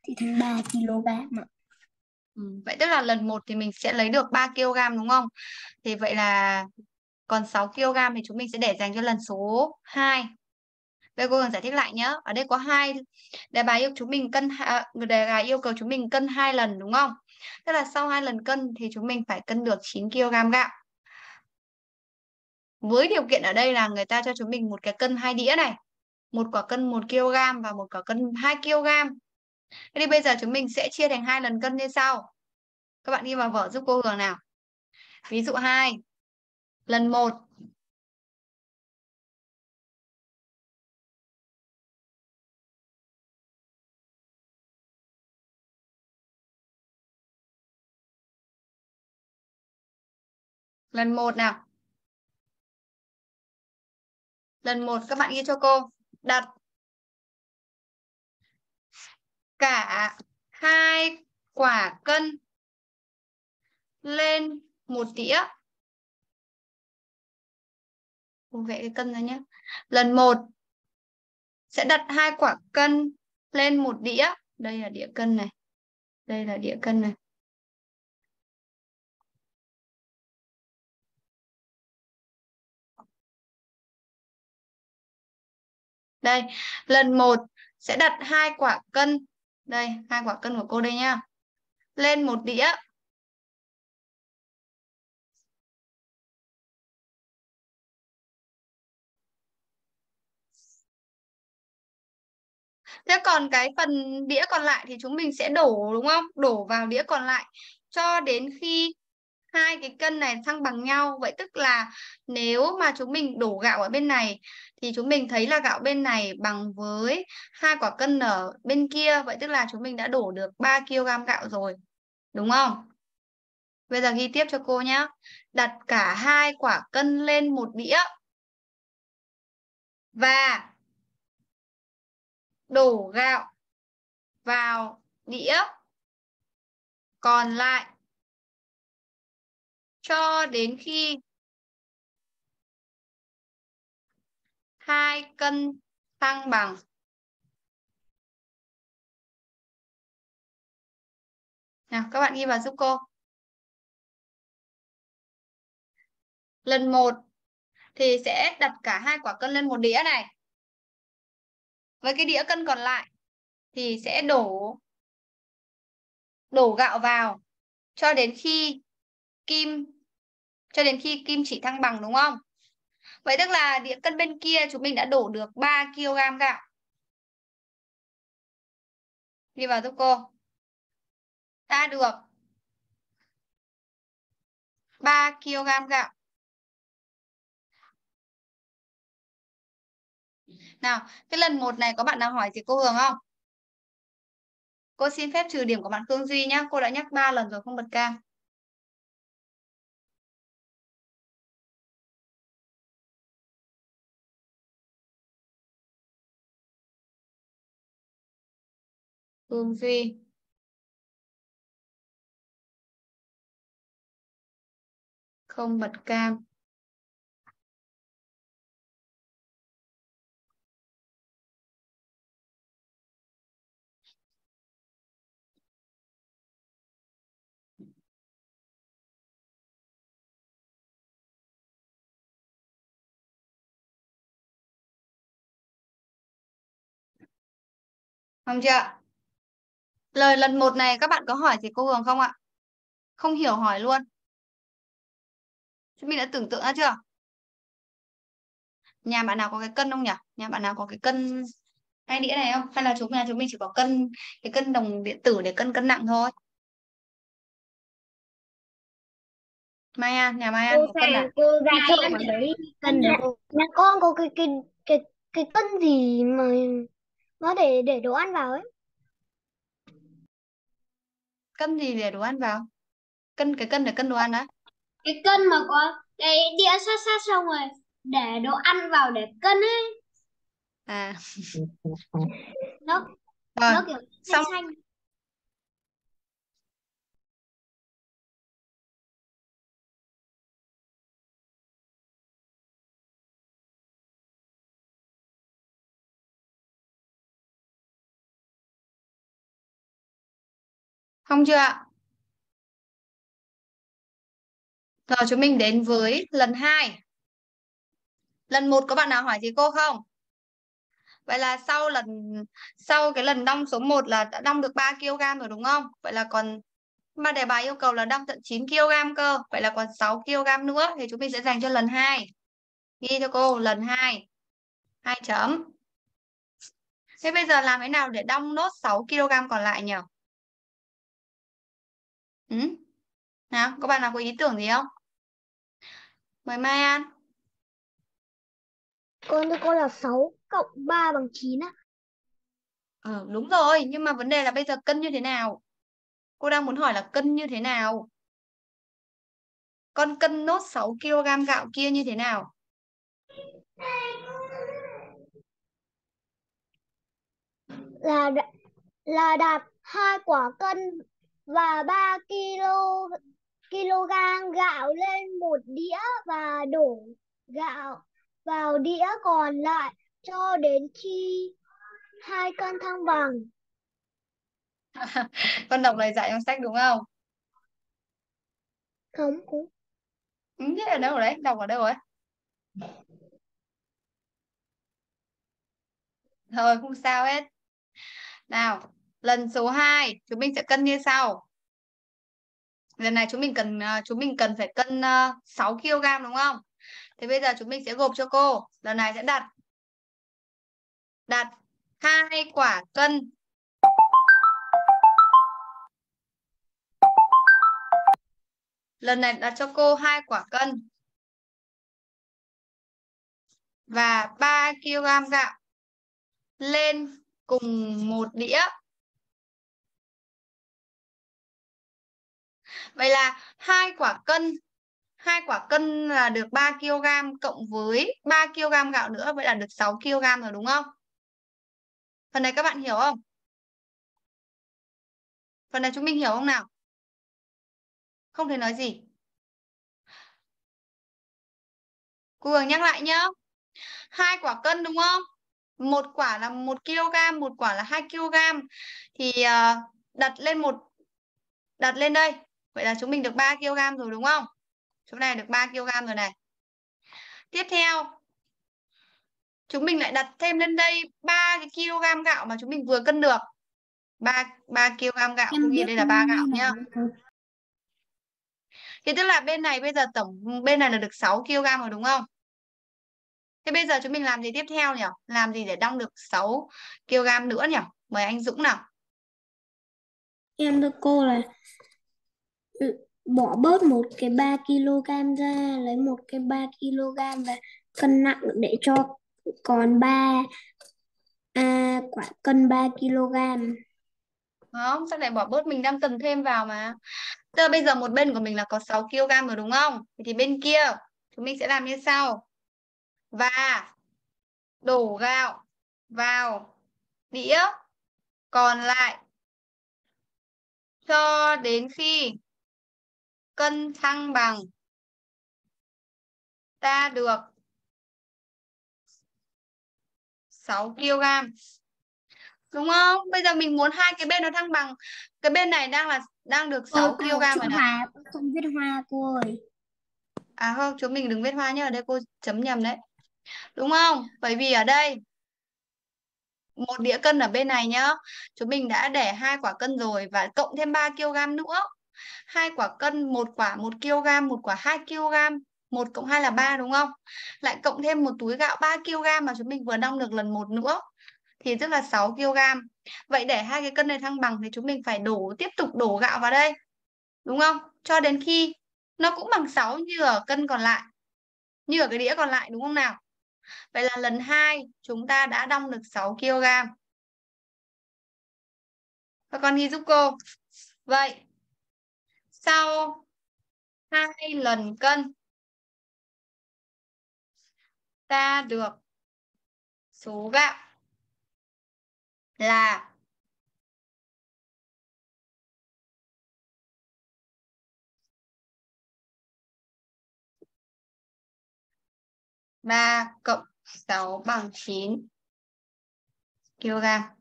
thì thành 3 kg ạ. Ừ. Vậy tức là lần 1 thì mình sẽ lấy được 3 kg đúng không? Thì vậy là còn 6 kg thì chúng mình sẽ để dành cho lần số 2. Bây cô cần giải thích lại nhé. Ở đây có hai đề bài yêu chúng mình cân à, đề bài yêu cầu chúng mình cân hai lần đúng không? Tức là sau hai lần cân thì chúng mình phải cân được 9 kg gạo. Với điều kiện ở đây là người ta cho chúng mình một cái cân hai đĩa này, một quả cân 1 kg và một quả cân 2 kg. Thế thì bây giờ chúng mình sẽ chia thành hai lần cân như sau. Các bạn ghi vào vở giúp cô Hường nào. Ví dụ 2. Lần 1 Lần một nào. Lần một các bạn ghi cho cô. Đặt cả hai quả cân lên một đĩa. Cô vẽ cái cân ra nhé. Lần một sẽ đặt hai quả cân lên một đĩa. Đây là đĩa cân này. Đây là đĩa cân này. Đây, lần 1 sẽ đặt hai quả cân. Đây, hai quả cân của cô đây nha Lên một đĩa. Thế còn cái phần đĩa còn lại thì chúng mình sẽ đổ đúng không? Đổ vào đĩa còn lại cho đến khi hai cái cân này thăng bằng nhau. Vậy tức là nếu mà chúng mình đổ gạo ở bên này thì chúng mình thấy là gạo bên này bằng với hai quả cân ở bên kia. Vậy tức là chúng mình đã đổ được 3 kg gạo rồi, đúng không? Bây giờ ghi tiếp cho cô nhé đặt cả hai quả cân lên một đĩa và đổ gạo vào đĩa. Còn lại cho đến khi hai cân thăng bằng. Nào, các bạn ghi vào giúp cô. Lần 1 thì sẽ đặt cả hai quả cân lên một đĩa này. Với cái đĩa cân còn lại thì sẽ đổ đổ gạo vào cho đến khi kim cho đến khi kim chỉ thăng bằng đúng không? Vậy tức là đĩa cân bên kia chúng mình đã đổ được 3 kg gạo. Đi vào giúp cô. Ta được 3 kg gạo. Nào, cái lần một này có bạn nào hỏi gì cô Hường không? Cô xin phép trừ điểm của bạn Cương Duy nhé. Cô đã nhắc 3 lần rồi không bật cam. Phương Duy. Không bật cam. Không chưa? Lời lần một này các bạn có hỏi gì cô Hường không ạ? Không hiểu hỏi luôn. Chúng mình đã tưởng tượng ra chưa? Nhà bạn nào có cái cân không nhỉ? Nhà bạn nào có cái cân hai đĩa này không? Hay là chúng nhà chúng mình chỉ có cân cái cân đồng điện tử để cân cân nặng thôi? Mai An, nhà Mai An cô có cân à? cô ra chợ mà lấy cân để cô nhà con có cái cái cái cái cân gì mà nó để để đồ ăn vào ấy Cân gì để đồ ăn vào? Cân cái cân để cân đồ ăn á? cái cân mà có cái đĩa sát sát xong rồi để đồ ăn vào để cân ấy À, nó rồi. nó kiểu Xong xanh xanh Không chưa ạ? Rồi, chúng mình đến với lần 2. Lần 1 có bạn nào hỏi gì cô không? Vậy là sau lần, sau cái lần đong số 1 là đã đong được 3 kg rồi đúng không? Vậy là còn mà đề bài yêu cầu là đong tận 9 kg cơ. Vậy là còn 6 kg nữa thì chúng mình sẽ dành cho lần 2. Ghi cho cô, lần 2. 2 chấm. Thế bây giờ làm thế nào để đong nốt 6 kg còn lại nhỉ? Ừ? Nào, có bạn nào có ý tưởng gì không? Mời Mai An. con thưa cô là 6 cộng 3 bằng 9 á Ờ, đúng rồi, nhưng mà vấn đề là bây giờ cân như thế nào? Cô đang muốn hỏi là cân như thế nào? Con cân nốt 6 kg gạo kia như thế nào? là là đạt hai quả cân và 3 kg kg gạo lên một đĩa và đổ gạo vào đĩa còn lại cho đến khi hai cân thăng bằng. Con đọc lời giải trong sách đúng không? Không, cũng Ừ, thế ở đâu đấy? Đọc ở đâu rồi? Thôi, không sao hết. Nào, lần số 2 chúng mình sẽ cân như sau. Lần này chúng mình cần ờ, chúng mình cần phải cân ờ, 6 kg đúng không? Thế bây giờ chúng mình sẽ gộp cho cô. Lần này sẽ đặt đặt hai quả cân Lần này đặt cho cô hai quả cân và 3 kg gạo lên cùng một đĩa. Vậy là hai quả cân hai quả cân là được 3 kg cộng với 3 kg gạo nữa vậy là được 6 kg rồi đúng không? Phần này các bạn hiểu không? Phần này chúng mình hiểu không nào? Không thể nói gì. Cô Hường nhắc lại nhá. Hai quả cân đúng không? Một quả là 1 kg, một quả là 2 kg. Thì ờ, đặt lên một đặt lên đây. Vậy là chúng mình được 3 kg rồi đúng không? Chỗ này được 3 kg rồi này. Tiếp theo chúng mình lại đặt thêm lên đây 3 cái kg gạo mà chúng mình vừa cân được. 3 3 kg gạo cũng ghi đây là 3 gạo nhá. Thì tức là bên này bây giờ tổng bên này là được 6 kg rồi đúng không? Thế bây giờ chúng mình làm gì tiếp theo nhỉ? Làm gì để đong được 6 kg nữa nhỉ? Mời anh Dũng nào. Em thưa cô là Ừ, bỏ bớt một cái 3 kg ra lấy một cái 3 kg và cân nặng để cho còn 3 à, quả cân 3 kg. Không, sao lại bỏ bớt mình đang cần thêm vào mà. Tức là bây giờ một bên của mình là có 6 kg rồi đúng không? Thì bên kia chúng mình sẽ làm như sau. Và đổ gạo vào đĩa còn lại cho đến khi cân thăng bằng ta được 6 kg. Đúng không? Bây giờ mình muốn hai cái bên nó thăng bằng. Cái bên này đang là đang được 6 kg rồi này. không viết hoa cô ơi À không, chúng mình đừng viết hoa nhá, ở đây cô chấm nhầm đấy. Đúng không? Bởi vì ở đây một đĩa cân ở bên này nhá. Chúng mình đã để hai quả cân rồi và cộng thêm 3 kg nữa. Hai quả cân, một quả 1 kg, một quả 2 kg. 1 cộng 2 là 3 đúng không? Lại cộng thêm một túi gạo 3 kg mà chúng mình vừa đong được lần một nữa thì tức là 6 kg. Vậy để hai cái cân này thăng bằng thì chúng mình phải đổ tiếp tục đổ gạo vào đây. Đúng không? Cho đến khi nó cũng bằng 6 như ở cân còn lại. Như ở cái đĩa còn lại đúng không nào? Vậy là lần 2 chúng ta đã đong được 6 kg. Các con ghi giúp cô. Vậy sau hai lần cân, ta được số gạo là ba cộng sáu bằng chín kg.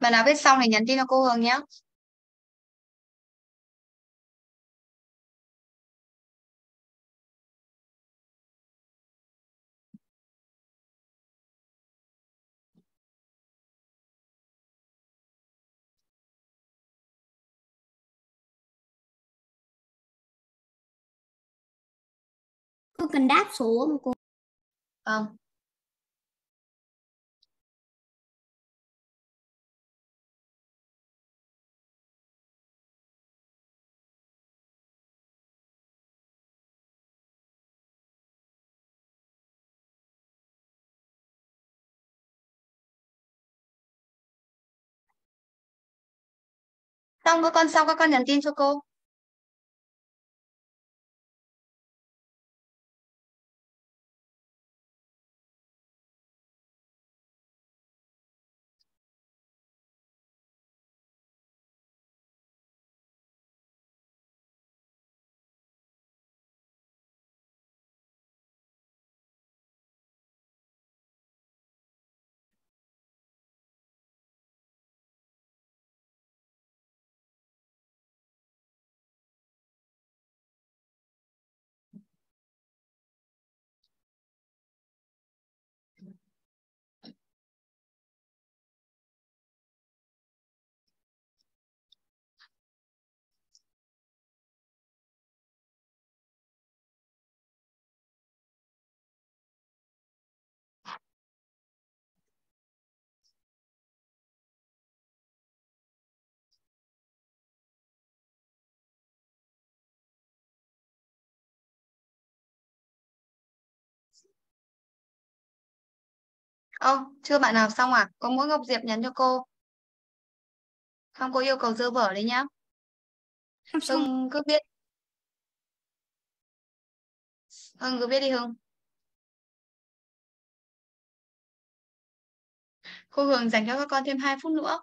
Bạn nào viết xong thì nhắn tin cho cô Hường nhé. cô cần đáp số không cô Vâng. Xong các con xong các con nhắn tin cho cô. Ơ, chưa bạn nào xong à? Có mỗi Ngọc Diệp nhắn cho cô. Không cô yêu cầu dơ vở đấy nhá. Hưng cứ viết. Hưng cứ viết đi Hưng. Cô Hường dành cho các con thêm 2 phút nữa.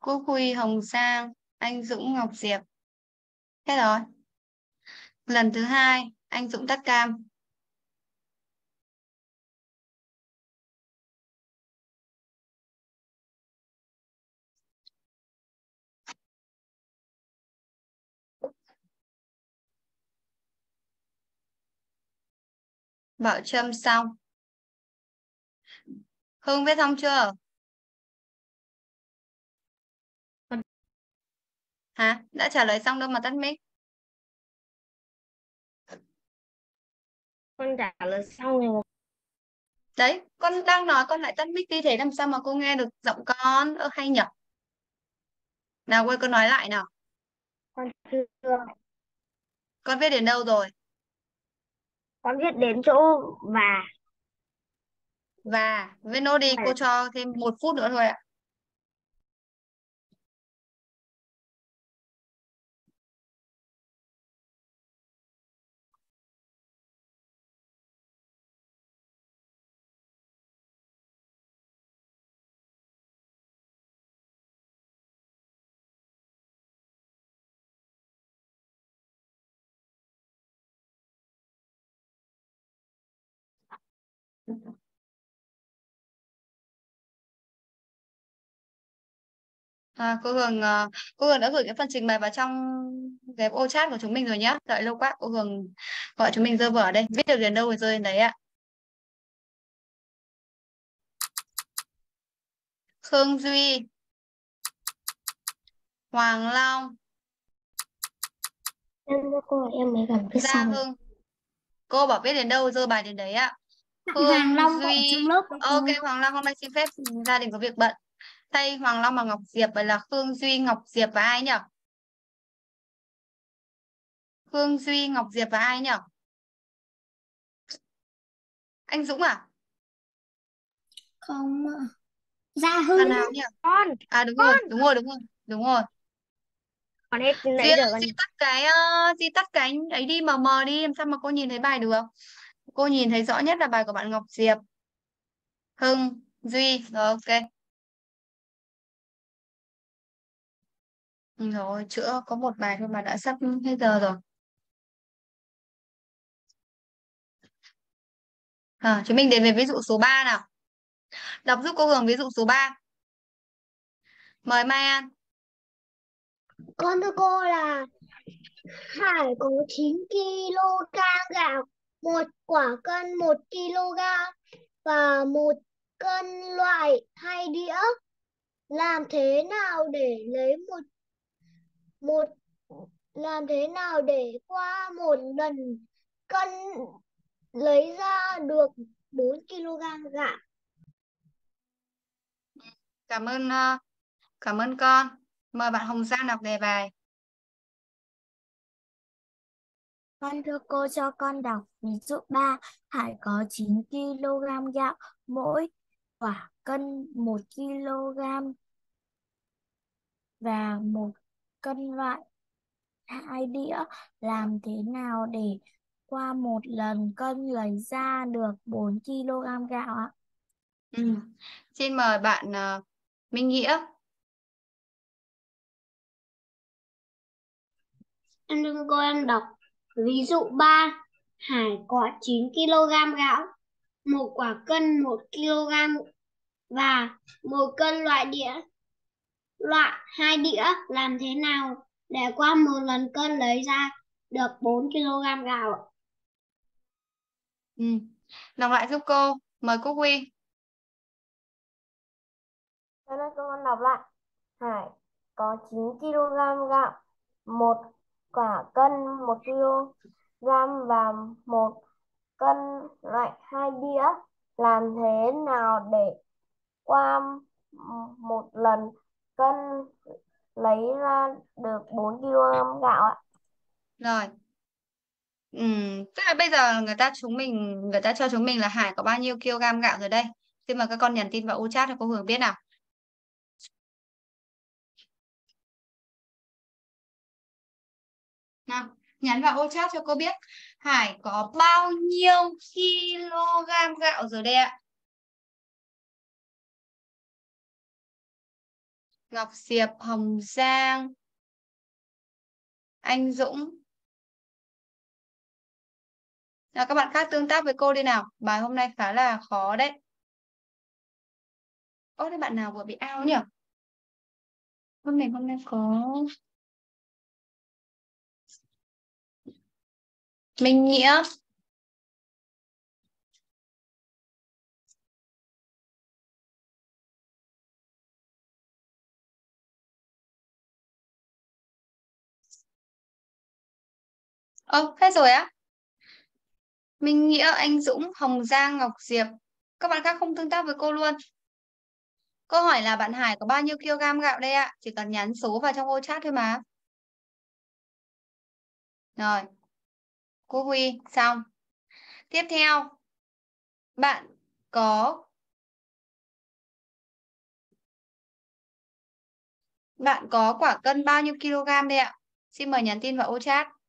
Quốc Huy, Hồng Sang, Anh Dũng, Ngọc Diệp. Hết rồi. Lần thứ hai, anh Dũng tắt cam. Bảo Trâm xong. Hương viết xong chưa? Hả? Đã trả lời xong đâu mà tắt mic. Con trả lời xong rồi. Đấy, con đang nói con lại tắt mic đi thế làm sao mà cô nghe được giọng con? Ơ hay nhỉ? Nào quay con nói lại nào. Con chưa. Con viết đến đâu rồi? Con viết đến chỗ và. Và viết nốt đi, cô cho thêm một phút nữa thôi ạ. À, cô Hường ờ, cô Hường đã gửi cái phần trình bày vào trong cái ô chat của chúng mình rồi nhá. Đợi lâu quá cô Hường gọi chúng mình dơ vở đây. Viết được đến đâu rồi rơi đến đấy ạ. Khương Duy Hoàng Long Em cô em mới gần viết Gia. Hưng cô bảo viết đến đâu dơ bài đến đấy ạ. Khương Hoàng Long Duy lớp. Ok Hoàng Long hôm nay xin phép gia đình có việc bận. Thay Hoàng Long và Ngọc Diệp vậy là Khương Duy, Ngọc Diệp và ai nhỉ? Khương Duy, Ngọc Diệp và ai nhỉ? Anh Dũng à? Không. ạ. Gia Hưng. Thằng nào nhỉ? Con. À đúng rồi, đúng rồi, đúng rồi, đúng rồi. Con hết nãy Di, giờ con. Tắt cái uh, Di tắt cái ấy đi mờ mờ đi làm sao mà cô nhìn thấy bài được cô nhìn thấy rõ nhất là bài của bạn Ngọc Diệp Hưng Duy rồi ok Ừ, rồi chữa có một bài thôi mà đã sắp hết giờ rồi. À, chúng mình đến với ví dụ số 3 nào. Đọc giúp cô Hường ví dụ số 3 mời Mai An. Con thưa cô là Hải có 9 kg gạo, một quả cân 1 kg và một cân loại hai đĩa. Làm thế nào để lấy một một làm thế nào để qua một lần cân lấy ra được 4 kg gạo? cảm ơn ờ, cảm ơn con mời bạn Hồng Giang đọc đề bài Con thưa cô cho con đọc ví dụ 3. Hải có 9 kg gạo, mỗi quả cân 1 kg và một cân loại hai đĩa. Làm thế nào để qua một lần cân lấy ra được 4 kg gạo ạ? ừ. xin mời bạn ờ, Minh Nghĩa Em đừng cô em đọc ví dụ 3 Hải có 9 kg gạo một quả cân 1 kg và một cân loại đĩa loại hai đĩa làm thế nào để qua một lần cân lấy ra được 4 kg gạo ạ? ừ. đọc lại giúp cô mời Quốc Huy Cho nên con đọc lại. Hải có 9 kg gạo, một quả cân 1 kg và một cân loại hai đĩa. Làm thế nào để qua một lần cân lấy ra được 4 kg gạo ạ? Rồi. ừ tức là bây giờ người ta chúng mình người ta cho chúng mình là Hải có bao nhiêu kg gạo rồi đây. Xin mời các con nhắn tin vào u chat cho cô Hường biết nào. Nào, nhắn vào ô chat cho cô biết Hải có bao nhiêu kg gạo rồi đây ạ. Ngọc Diệp, Hồng Giang, Anh Dũng. Nào, các bạn khác tương tác với cô đi nào. Bài hôm nay khá là khó đấy. Ô, thế bạn nào vừa bị ao nhỉ? Hôm nay hôm nay có Minh Nghĩa. Ơ, hết rồi á? Minh Nghĩa, Anh Dũng, Hồng Giang, Ngọc Diệp. Các bạn khác không tương tác với cô luôn. Câu hỏi là bạn Hải có bao nhiêu kg gạo đây ạ? Chỉ cần nhắn số vào trong ô chat thôi mà. Rồi. Cô Huy, xong. Tiếp theo, bạn có bạn có quả cân bao nhiêu kg đây ạ? Xin mời nhắn tin vào ô chat.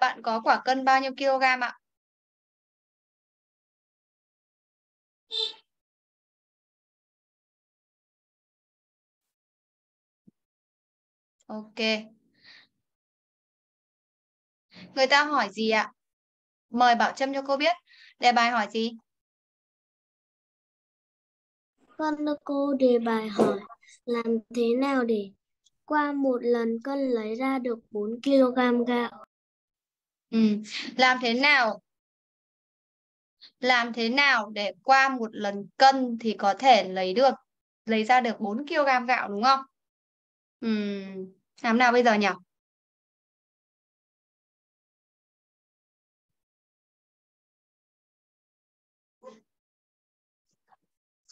Bạn có quả cân bao nhiêu kg ạ? Ok. Người ta hỏi gì ạ? Mời Bảo Trâm cho cô biết. Đề bài hỏi gì? Con thưa cô đề bài hỏi, làm thế nào để qua một lần cân lấy ra được 4 kg gạo? Ừ. Làm thế nào? Làm thế nào để qua một lần cân thì có thể lấy được, lấy ra được 4 kg gạo, đúng không? Ừ. Làm nào bây giờ nhỉ?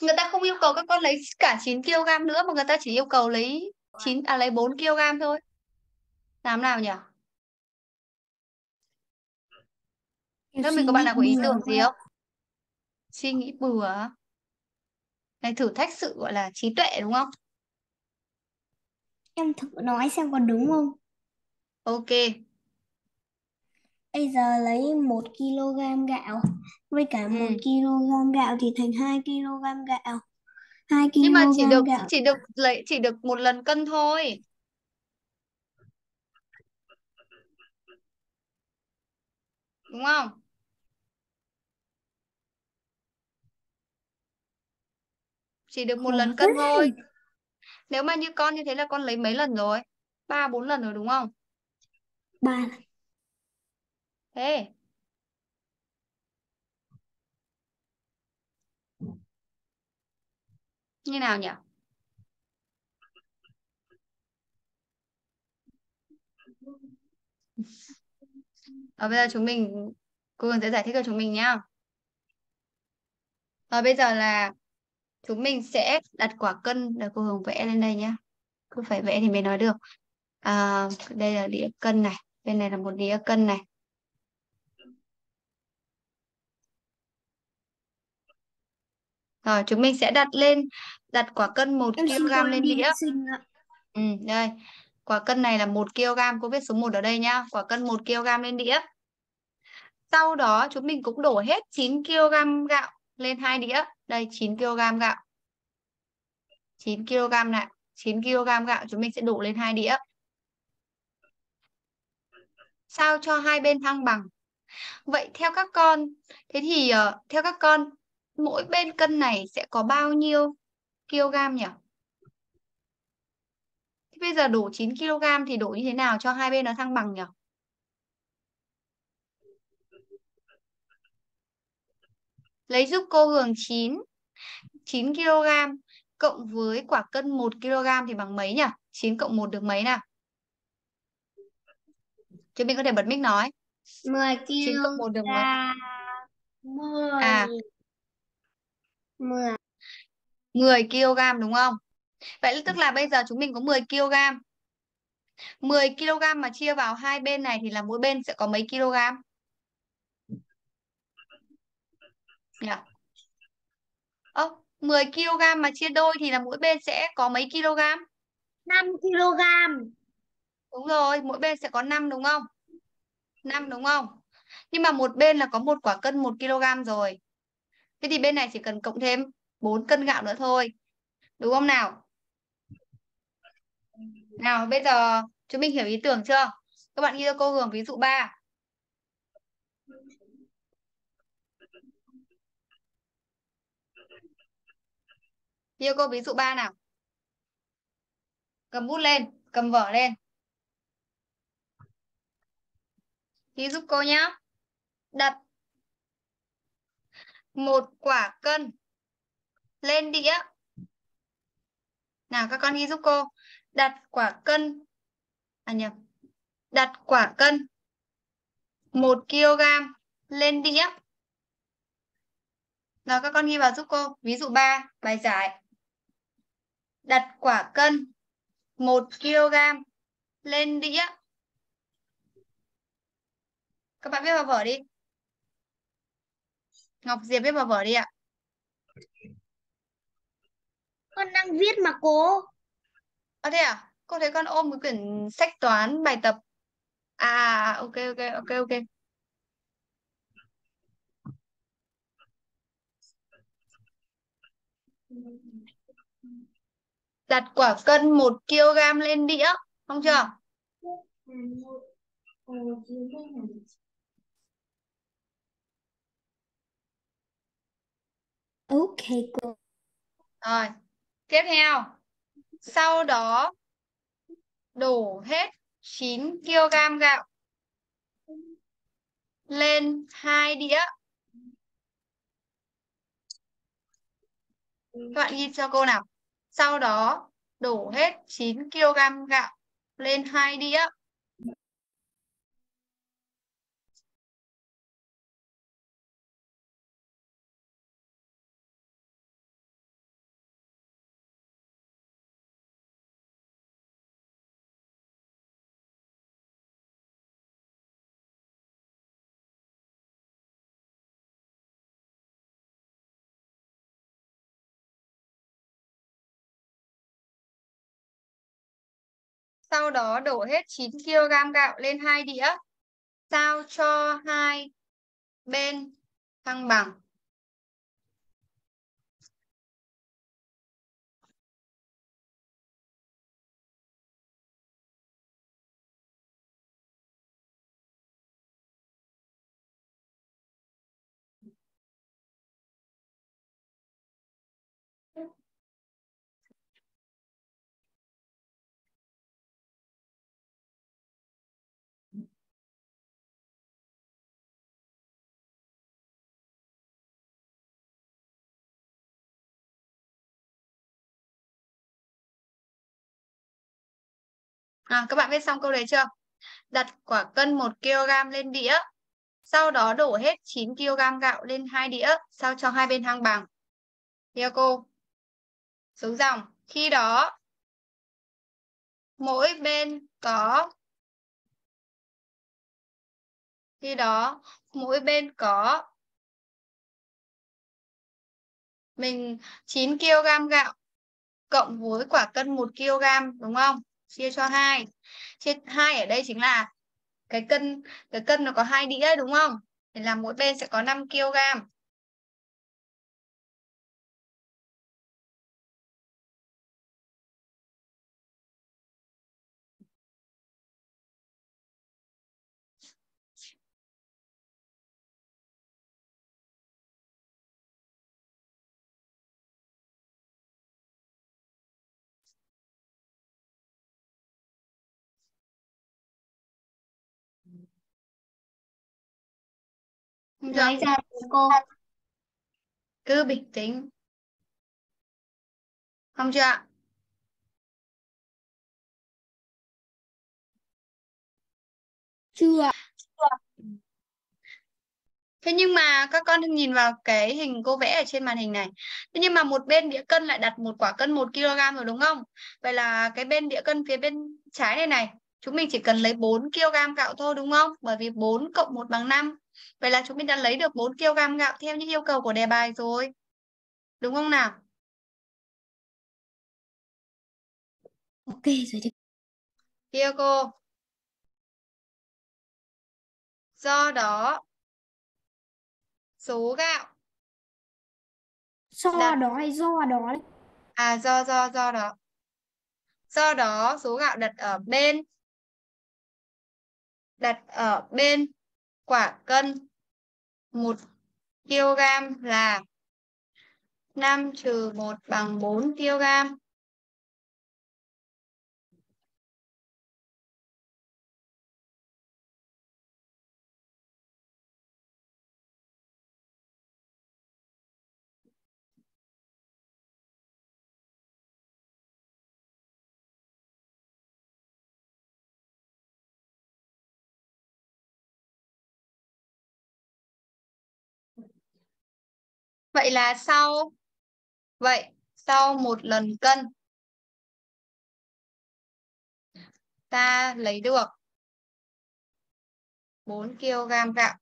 Người ta không yêu cầu các con lấy cả 9 kg nữa mà người ta chỉ yêu cầu lấy 9 à lấy 4 kg thôi. Làm nào nhỉ? Lớp mình có bạn nào có ý tưởng gì không? Suy nghĩ bừa. Này thử thách sự gọi là trí tuệ đúng không? Em thử nói xem có đúng không? Ok. Bây giờ lấy 1 kg gạo với cả 1 Ừ. kg gạo thì thành 2 kg gạo. 2 Nhưng mà chỉ kg được gạo chỉ được lấy chỉ được một lần cân thôi. Đúng không? Chỉ được một lần cân thôi. Nếu mà như con như thế là con lấy mấy lần rồi? Ba bốn lần rồi đúng không? Ba Thế. Như nào nhỉ? Ở bây giờ chúng mình cô Hường sẽ giải thích cho chúng mình nhá. Rồi bây giờ là chúng mình sẽ đặt quả cân để cô Hường vẽ lên đây nhá. Cứ phải vẽ thì mới nói được. À, đây là đĩa cân này, bên này là một đĩa cân này. Rồi chúng mình sẽ đặt lên đặt quả cân 1 Em xin kg lên đĩa. Ừ, đây. Quả cân này là 1 kg, cô viết số 1 ở đây nhá. Quả cân 1 kg lên đĩa. Sau đó chúng mình cũng đổ hết 9 kg gạo lên hai đĩa. Đây 9 kg gạo. 9 kg này, 9 kg gạo chúng mình sẽ đổ lên hai đĩa. Sao cho hai bên thăng bằng. Vậy theo các con, thế thì uh, theo các con mỗi bên cân này sẽ có bao nhiêu kg nhỉ? Thế bây giờ đổ 9 kg thì đổ như thế nào cho hai bên nó thăng bằng nhỉ? Lấy giúp cô Hường 9 9 kg cộng với quả cân 1 kg thì bằng mấy nhỉ? 9 cộng 1 được mấy nào? Chúng mình có thể bật mic nói. 10 9 cộng 1 được kg. mấy? 10. À, 10. 10 kg đúng không? Vậy tức là bây giờ chúng mình có 10 kg. 10 kg mà chia vào hai bên này thì là mỗi bên sẽ có mấy kg? Nhỉ? Ơ, 10 kg mà chia đôi thì là mỗi bên sẽ có mấy kg? 5 kg. Đúng rồi, mỗi bên sẽ có 5 đúng không? 5 đúng không? Nhưng mà một bên là có một quả cân 1 kg rồi. Thế thì bên này chỉ cần cộng thêm 4 cân gạo nữa thôi. Đúng không nào? Nào bây giờ chúng mình hiểu ý tưởng chưa? Các bạn ghi cho cô Hường ví dụ 3. Yêu cô ví dụ 3 nào. Cầm bút lên, cầm vở lên. Ghi giúp cô nhá. Đặt một quả cân lên đĩa. Nào các con ghi giúp cô. Đặt quả cân. À nhầm. Đặt quả cân 1 kg lên đĩa. Nào các con ghi vào giúp cô. Ví dụ 3, bài giải. Đặt quả cân 1 kg lên đĩa. Các bạn viết vào vở đi. Ngọc Diệp viết vào vở đi ạ. Con đang viết mà cô. À thế à? Cô thấy con ôm cái quyển sách toán bài tập. À ok ok ok ok. Đặt quả cân 1 kg lên đĩa, không chưa? Ok cô. Rồi, tiếp theo. Sau đó đổ hết 9 kg gạo lên hai đĩa. Các bạn ghi cho cô nào. Sau đó đổ hết 9 kg gạo lên hai đĩa. Sau đó đổ hết 9 kg gạo lên hai đĩa. Sao cho hai bên thăng bằng. À, các bạn viết xong câu đấy chưa? Đặt quả cân 1 kg lên đĩa. Sau đó đổ hết 9 kg gạo lên hai đĩa. Sao cho hai bên thăng bằng. Theo cô. Xuống dòng. Khi đó mỗi bên có khi đó mỗi bên có mình 9 kg gạo cộng với quả cân 1 kg đúng không? Chia cho 2. Chia 2 ở đây chính là cái cân cái cân nó có hai đĩa đúng không? Thì là mỗi bên sẽ có 5 kg. Nói ra cô. Cứ bình tĩnh. Không chưa ạ? Chưa. Thế nhưng mà các con nhìn vào cái hình cô vẽ ở trên màn hình này. Thế nhưng mà một bên đĩa cân lại đặt một quả cân 1 kg rồi đúng không? Vậy là cái bên đĩa cân phía bên trái này này, chúng mình chỉ cần lấy 4 kg gạo thôi đúng không? Bởi vì 4 cộng 1 bằng 5. Vậy là chúng mình đã lấy được 4 kg gạo theo như yêu cầu của đề bài rồi. Đúng không nào? Ok rồi thì Kia cô. Do đó số gạo so Đặt- đó hay do đó đấy? À do do do đó. Do đó số gạo đặt ở bên đặt ở bên quả cân 1 kg là 5 trừ 1 bằng 4 kg. Vậy là sau vậy sau một lần cân ta lấy được 4 kg gạo.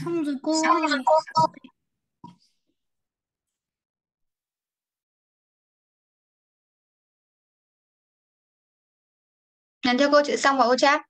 Xong rồi cô Xong rồi cô Nhắn cho cô chữ xong vào ô chat.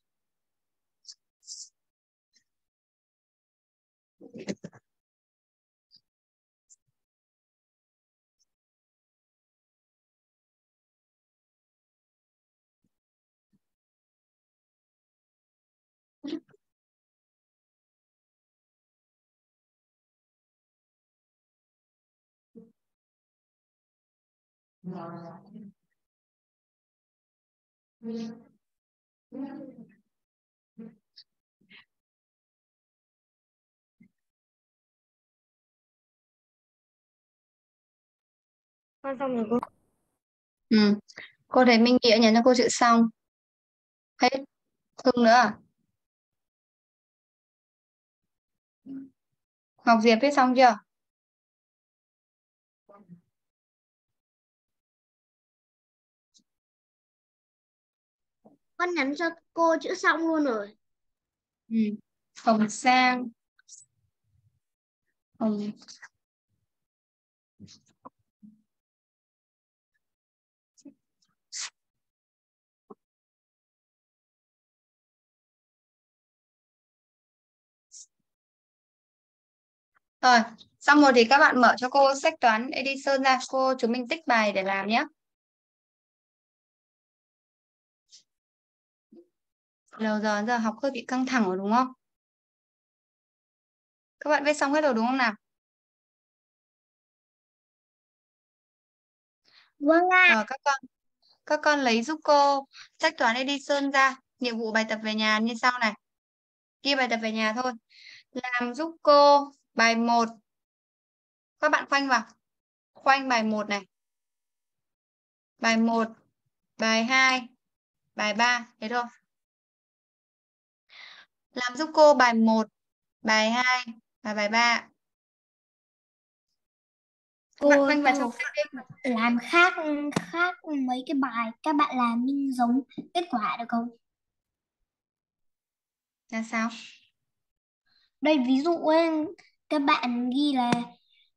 Con xong rồi cô. Ừ. Cô thấy Minh Nghĩa nhắn cho cô chữ xong. Hết. Hưng nữa à? Ngọc Diệp viết xong chưa? Con nhắn cho cô chữ xong luôn rồi. Ừ. Hồng Sang. Hồng Rồi, xong rồi thì các bạn mở cho cô sách toán Edison ra, cô chúng mình tích bài để làm nhé. Đầu giờ giờ học hơi bị căng thẳng rồi đúng không? Các bạn viết xong hết rồi đúng không nào? Vâng ạ. Rồi các con các con lấy giúp cô sách toán Edison ra, nhiệm vụ bài tập về nhà như sau này. Ghi bài tập về nhà thôi. Làm giúp cô bài 1 các bạn khoanh vào khoanh bài 1 này bài 1 bài 2 bài 3 thế thôi làm giúp cô bài 1 bài 2 và bài 3 các bạn Cô khoanh vào trong làm khác khác mấy cái bài các bạn làm nhưng giống kết quả được không? là sao Đây ví dụ ấy, các bạn ghi là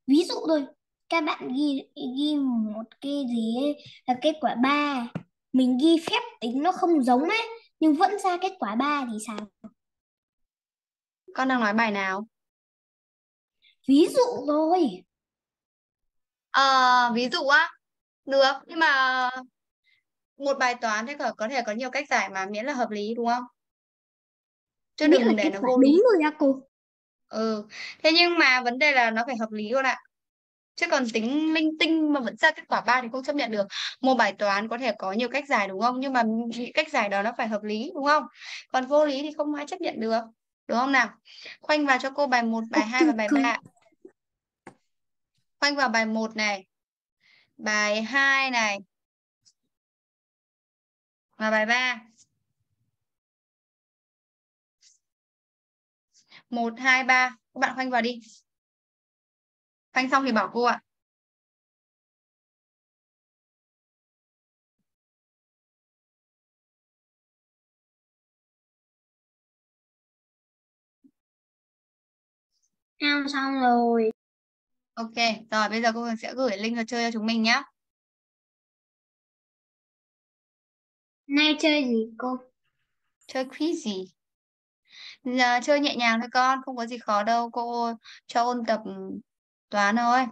ví dụ thôi các bạn ghi ghi một cái gì ấy, là kết quả 3 mình ghi phép tính nó không giống ấy nhưng vẫn ra kết quả 3 thì sao? Con đang nói bài nào? Ví dụ thôi. Ờ, ví dụ á. Được nhưng mà một bài toán thì có, có thể có nhiều cách giải mà miễn là hợp lý đúng không? Chứ đừng để nó vô lý đúng rồi á cô. ừ thế nhưng mà vấn đề là nó phải hợp lý con ạ. Chứ còn tính linh tinh mà vẫn ra kết quả 3 thì không chấp nhận được. Một bài toán có thể có nhiều cách giải đúng không? Nhưng mà cách giải đó nó phải hợp lý đúng không? Còn vô lý thì không ai chấp nhận được đúng không nào? Khoanh vào cho cô bài 1 bài 2 và bài Cực 3 khoanh vào bài 1 này bài 2 này và bài 3 1 2 3 các bạn khoanh vào đi. Khoanh xong thì bảo cô ạ Nào xong rồi. ok rồi bây giờ cô Hường sẽ gửi link trò chơi cho chúng mình nhé Nay chơi gì cô? chơi quiz gì Giờ chơi nhẹ nhàng thôi con không có gì khó đâu cô cho ôn tập toán thôi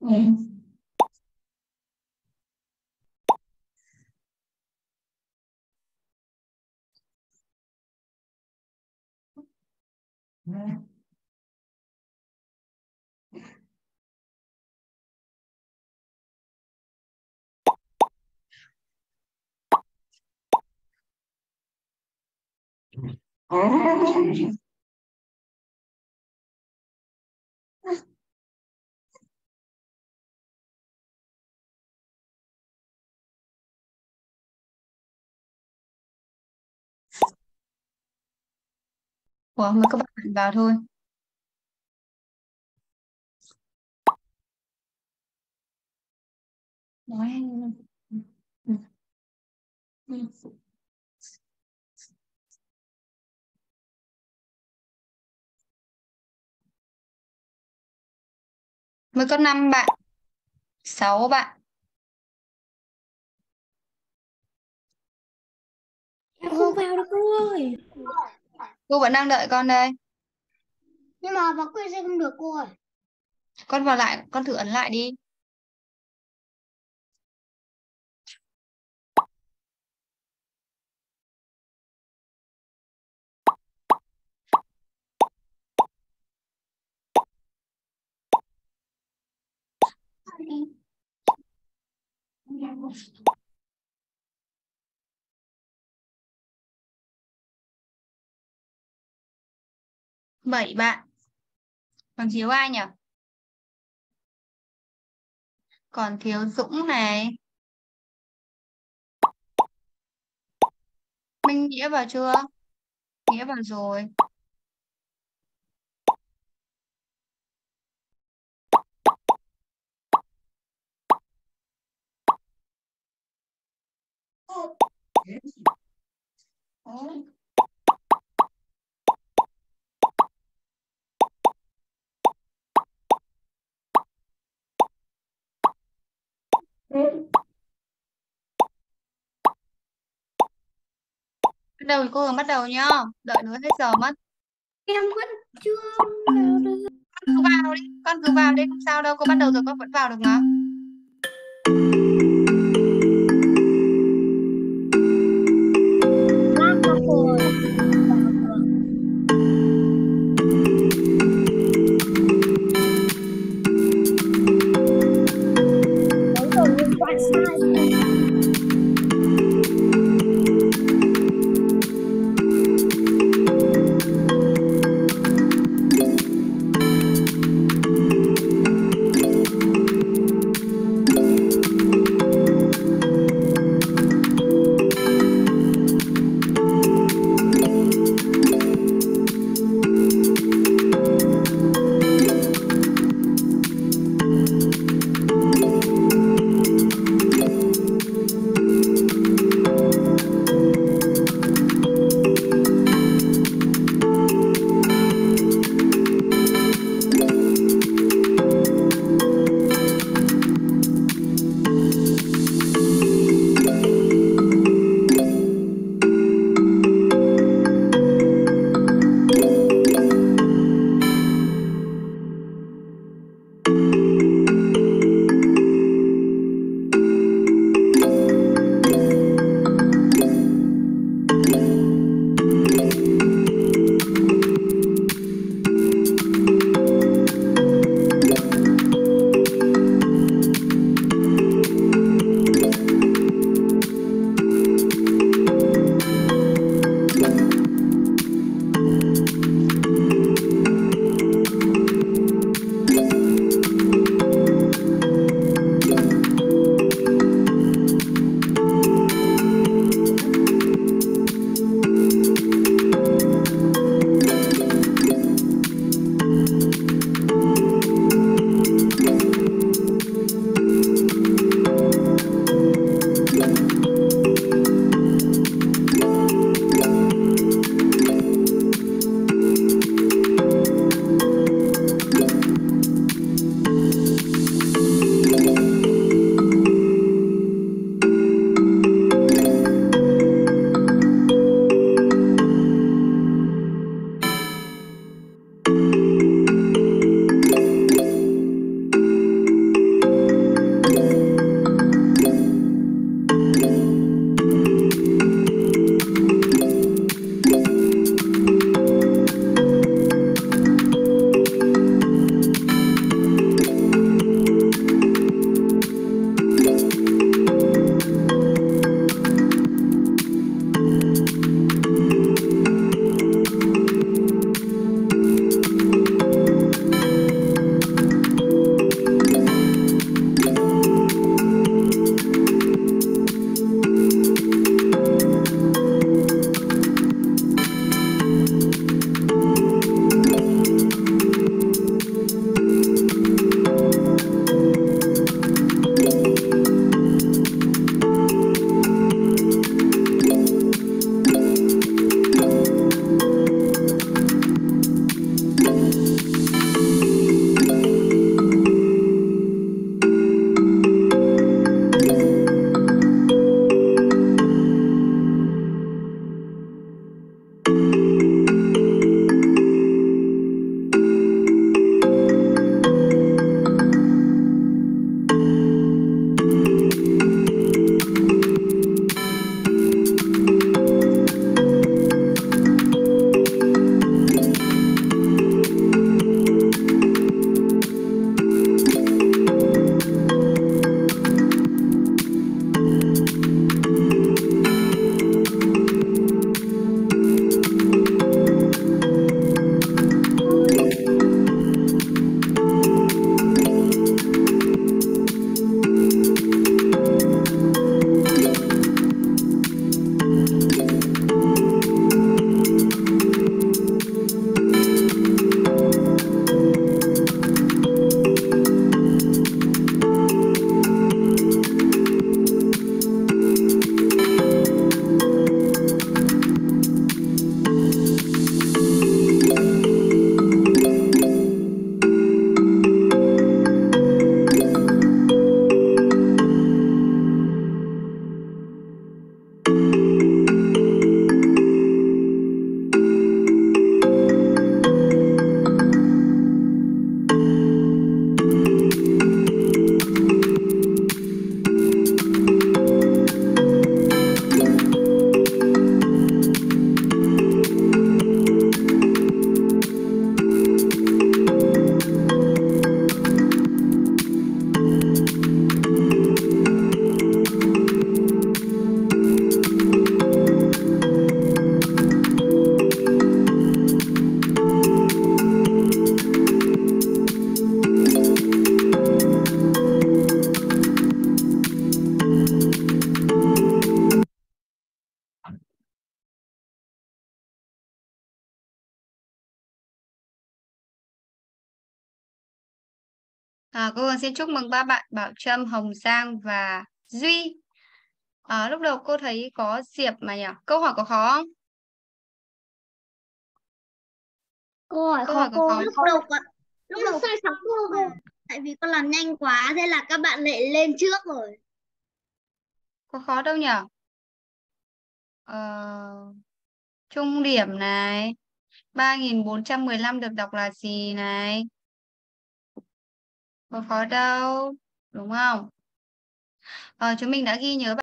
嗯。嗯。嗯。Ủa, mời các bạn vào thôi nói anh Ừ. Ừ. mới có 5 bạn 6 bạn Em không vào được cô ơi cô vẫn đang đợi con đây Nhưng mà vào quiz không được cô ơi. con vào lại con thử ấn lại đi 7 bạn. Còn thiếu ai nhỉ? Còn thiếu Dũng này. Minh Nghĩa vào chưa? Nghĩa vào rồi. Oh. Bắt đầu cô Hường bắt đầu nhá. Đợi nữa hết giờ mất. Em vẫn chưa vào được. con cứ vào đi con cứ vào đi. Không sao đâu cô bắt đầu rồi con vẫn vào được mà xin chúc mừng ba bạn Bảo Trâm, Hồng Giang và Duy. À, lúc đầu cô thấy có Diệp mà nhỉ? Câu hỏi có khó không? Câu hỏi Câu khó hỏi có cô. khó Lúc đầu con lúc đầu sai sáu cô. Tại vì con làm nhanh quá thế là các bạn lại lên trước rồi. Có khó đâu nhỉ? Ờ, trung điểm này. 3415 được đọc là gì này? Một khó đâu, đúng không? Ờ, chúng mình đã ghi nhớ